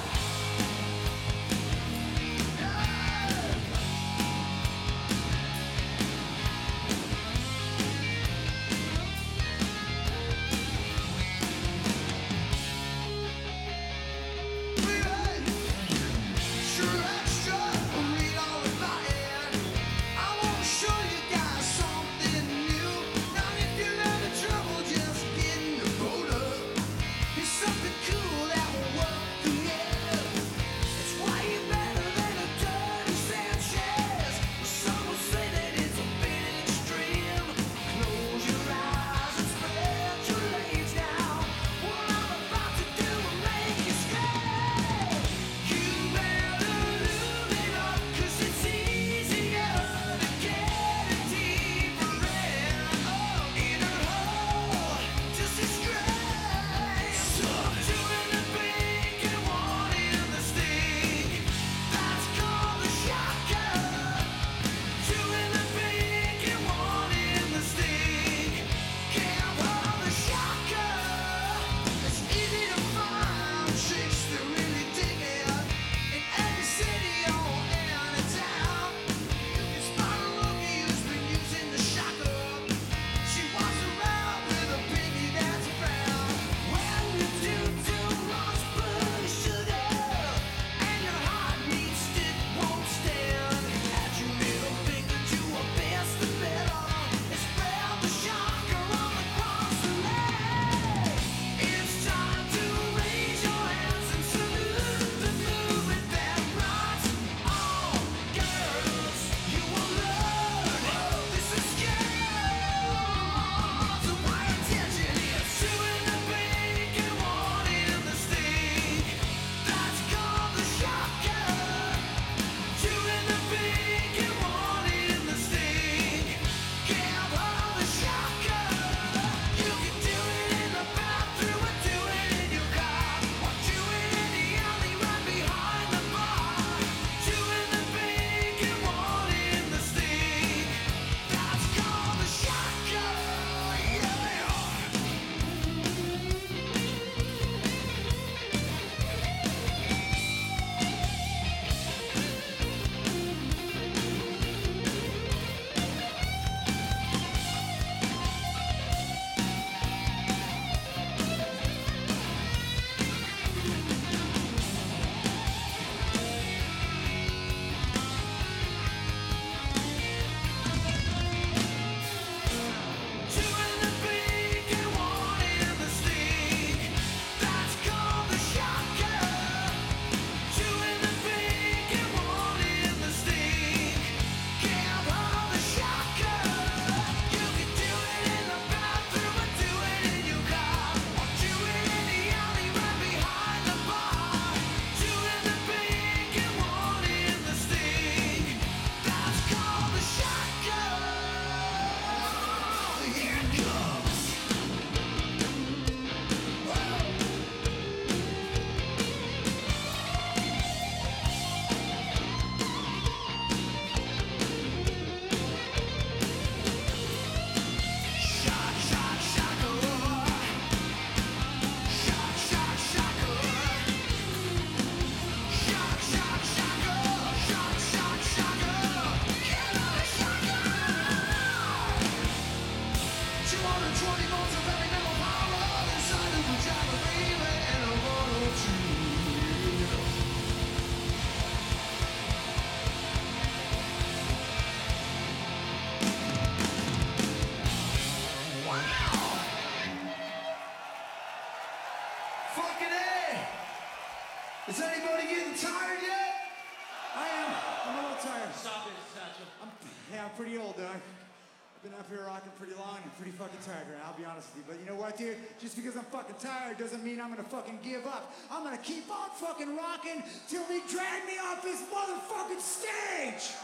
Tired. Stop it, Satchel. I'm, yeah, I'm pretty old, dog. I've been up here rocking pretty long and I'm pretty fucking tired right now, I'll be honest with you. But you know what, dude? Just because I'm fucking tired doesn't mean I'm gonna fucking give up. I'm gonna keep on fucking rocking till they drag me off this motherfucking stage!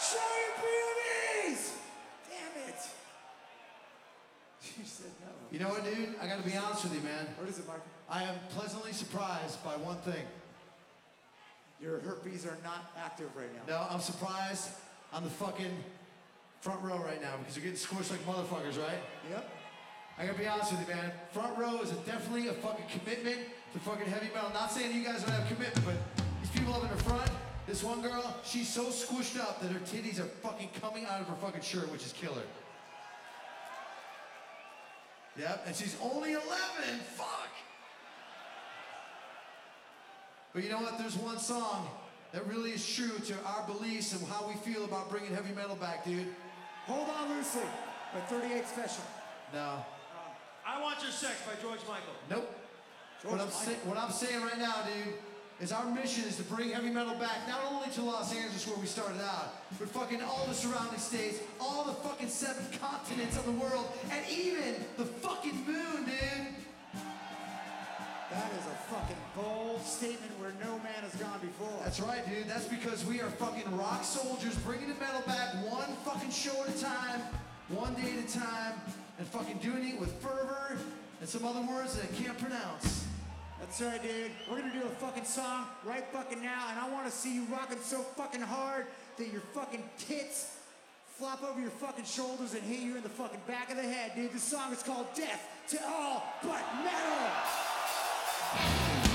Show your POVs! Damn it! You said no. You know what, dude? I gotta be honest with you, man. What is it, Mark? I am pleasantly surprised by one thing. Your herpes are not active right now. No, I'm surprised on the fucking front row right now because you're getting squished like motherfuckers, right? Yep. I gotta be honest with you, man. Front row is a definitely a fucking commitment to fucking heavy metal. Not saying you guys don't have commitment, but these people up in the front, this one girl, she's so squished up that her titties are fucking coming out of her fucking shirt, which is killer. Yep, and she's only 11. Fuck. But you know what? There's one song that really is true to our beliefs and how we feel about bringing heavy metal back, dude. Hold on loosely. My 38 special. No. Uh, I Want Your Sex by George Michael. Nope. George what, I'm Michael. sa- what I'm saying right now, dude, is our mission is to bring heavy metal back, not only to Los Angeles where we started out, but fucking all the surrounding states, all the fucking seven continents of the world, and even the fucking moon, dude. That is a fucking bold statement where no man has gone before. That's right, dude. That's because we are fucking rock soldiers bringing the metal back one fucking show at a time, one day at a time, and fucking doing it with fervor and some other words that I can't pronounce. That's right, dude. We're gonna do a fucking song right fucking now, and I wanna see you rocking so fucking hard that your fucking tits flop over your fucking shoulders and hit you in the fucking back of the head, dude. This song is called Death to All But Metal. Yeah.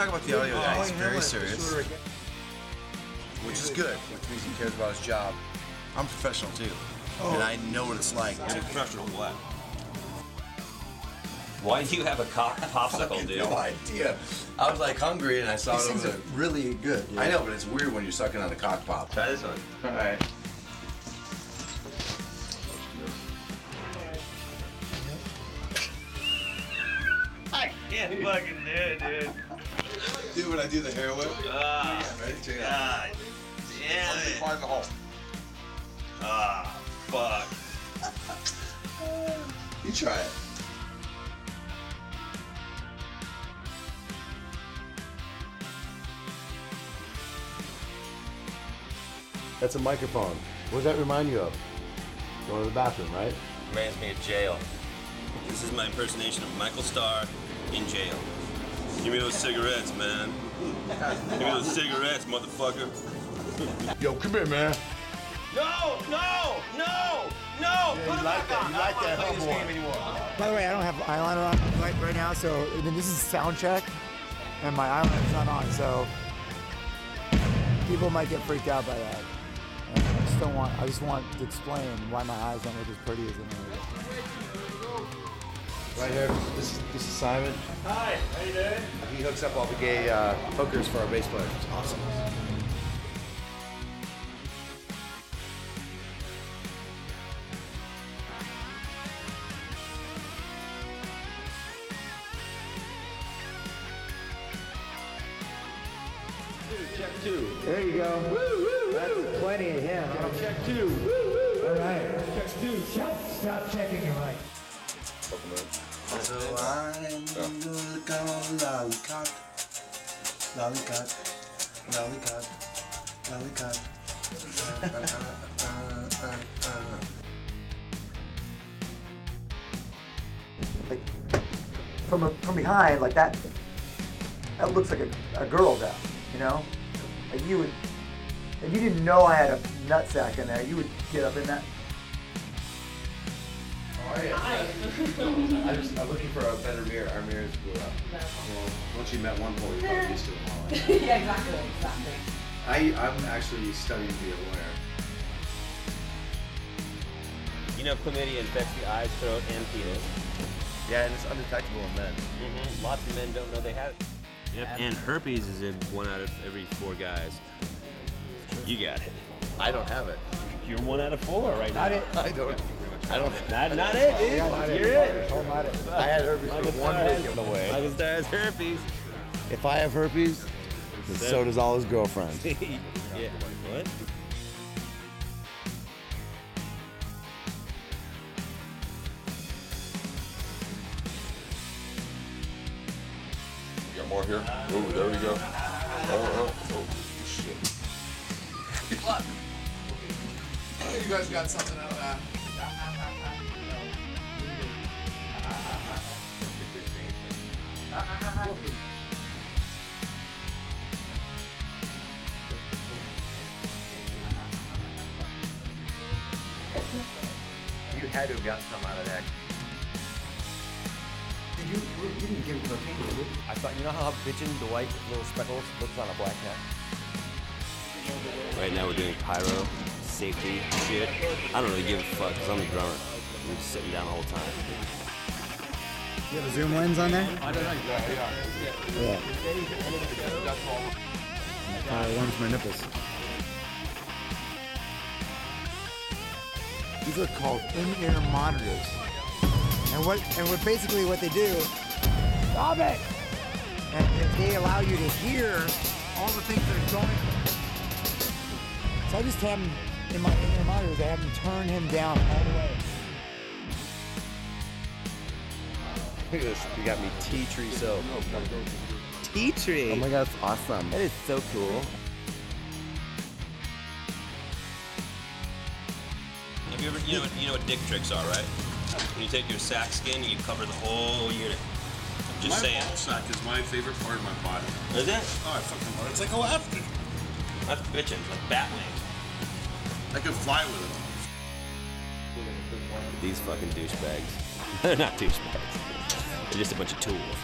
Talk about the audio oh, guy. He's very serious, which is good, which means he cares about his job. I'm professional too, oh. and I know what it's like to Professional what? Why do you have a cock popsicle, dude? no idea. I was like hungry and I saw These it things over there. really good. I know, but it's weird when you're sucking on the cock pop. Try this one. All right. Dude, when I do the hair whip. Ah, Ready? Check it out. God damn it. Find the hole. Ah, fuck. You try it. That's a microphone. What does that remind you of? Going to the bathroom, right? Reminds me of jail. This is my impersonation of Michael Starr in jail. Give me those cigarettes, man. Give me those cigarettes, motherfucker. Yo, come here, man. No, no, no, no! Put it like back that, on. you I like don't that, wanna play this game anymore. By the way, I don't have eyeliner on right, right now, so I mean, this is sound check, and my eyeliner's not on, so people might get freaked out by that. And I just don't want. I just want to explain why my eyes don't look as pretty as they do. Right here, this is this is Simon. Hi, how you doing? He hooks up all the gay uh, hookers for our bass players. It's awesome. There you go. That's plenty of him. Check two. All right. Check two. Stop, stop checking your mic. So I'm. Like from a, from behind, like that. That looks like a, a girl down. You know, like you would. If you didn't know I had a nutsack in there, you would get up in that. I just, I'm looking for a better mirror. Our mirrors blew up. Well, once you met one pole, you got used to them all. yeah, exactly, exactly. I, I'm actually studying to be a lawyer. You know, chlamydia infects the eyes, throat, and penis. Yeah, and it's undetectable in men. Mm-hmm. Lots of men don't know they have it. Yep, and herpes is in one out of every four guys. You got it. I don't have it. You're one out of four right now. Not it. I don't. I don't. Not, not it, dude. You're it. Oh, not it. I had herpes Michael for one week has- on the way. Michael Starr has herpes. If I have herpes, then so does all his girlfriends. yeah. What? Got more here? Oh, there we go. Oh, oh, oh, shit. You guys got something out of that? You know how the white little speckles looks on a black cat? Right now we're doing pyro, safety shit. I don't really give a fuck because I'm the drummer. I'm just sitting down the whole time. You have a zoom lens on there? I don't know. Yeah. Yeah. Uh, warms my nipples. These are called in-ear monitors. And what and what basically what they do Stop it! And and they allow you to hear all the things that are going on. So I just have him in my in-ear monitors, I have him turn him down all the way. Look at this. You got me tea tree soap. Tea tree. Oh my god, that's awesome. That is so cool. Have you ever, you know, what- you know what dick tricks are, right? When you take your sack skin, and you cover the whole unit. I'm just my saying. ball sack is my favorite part of my body. Is it? Oh, I fucking love it. It's like a elastic. That's bitchin', like bat wings. I can fly with it. These fucking douchebags. They're not douchebags. They're just a bunch of tools.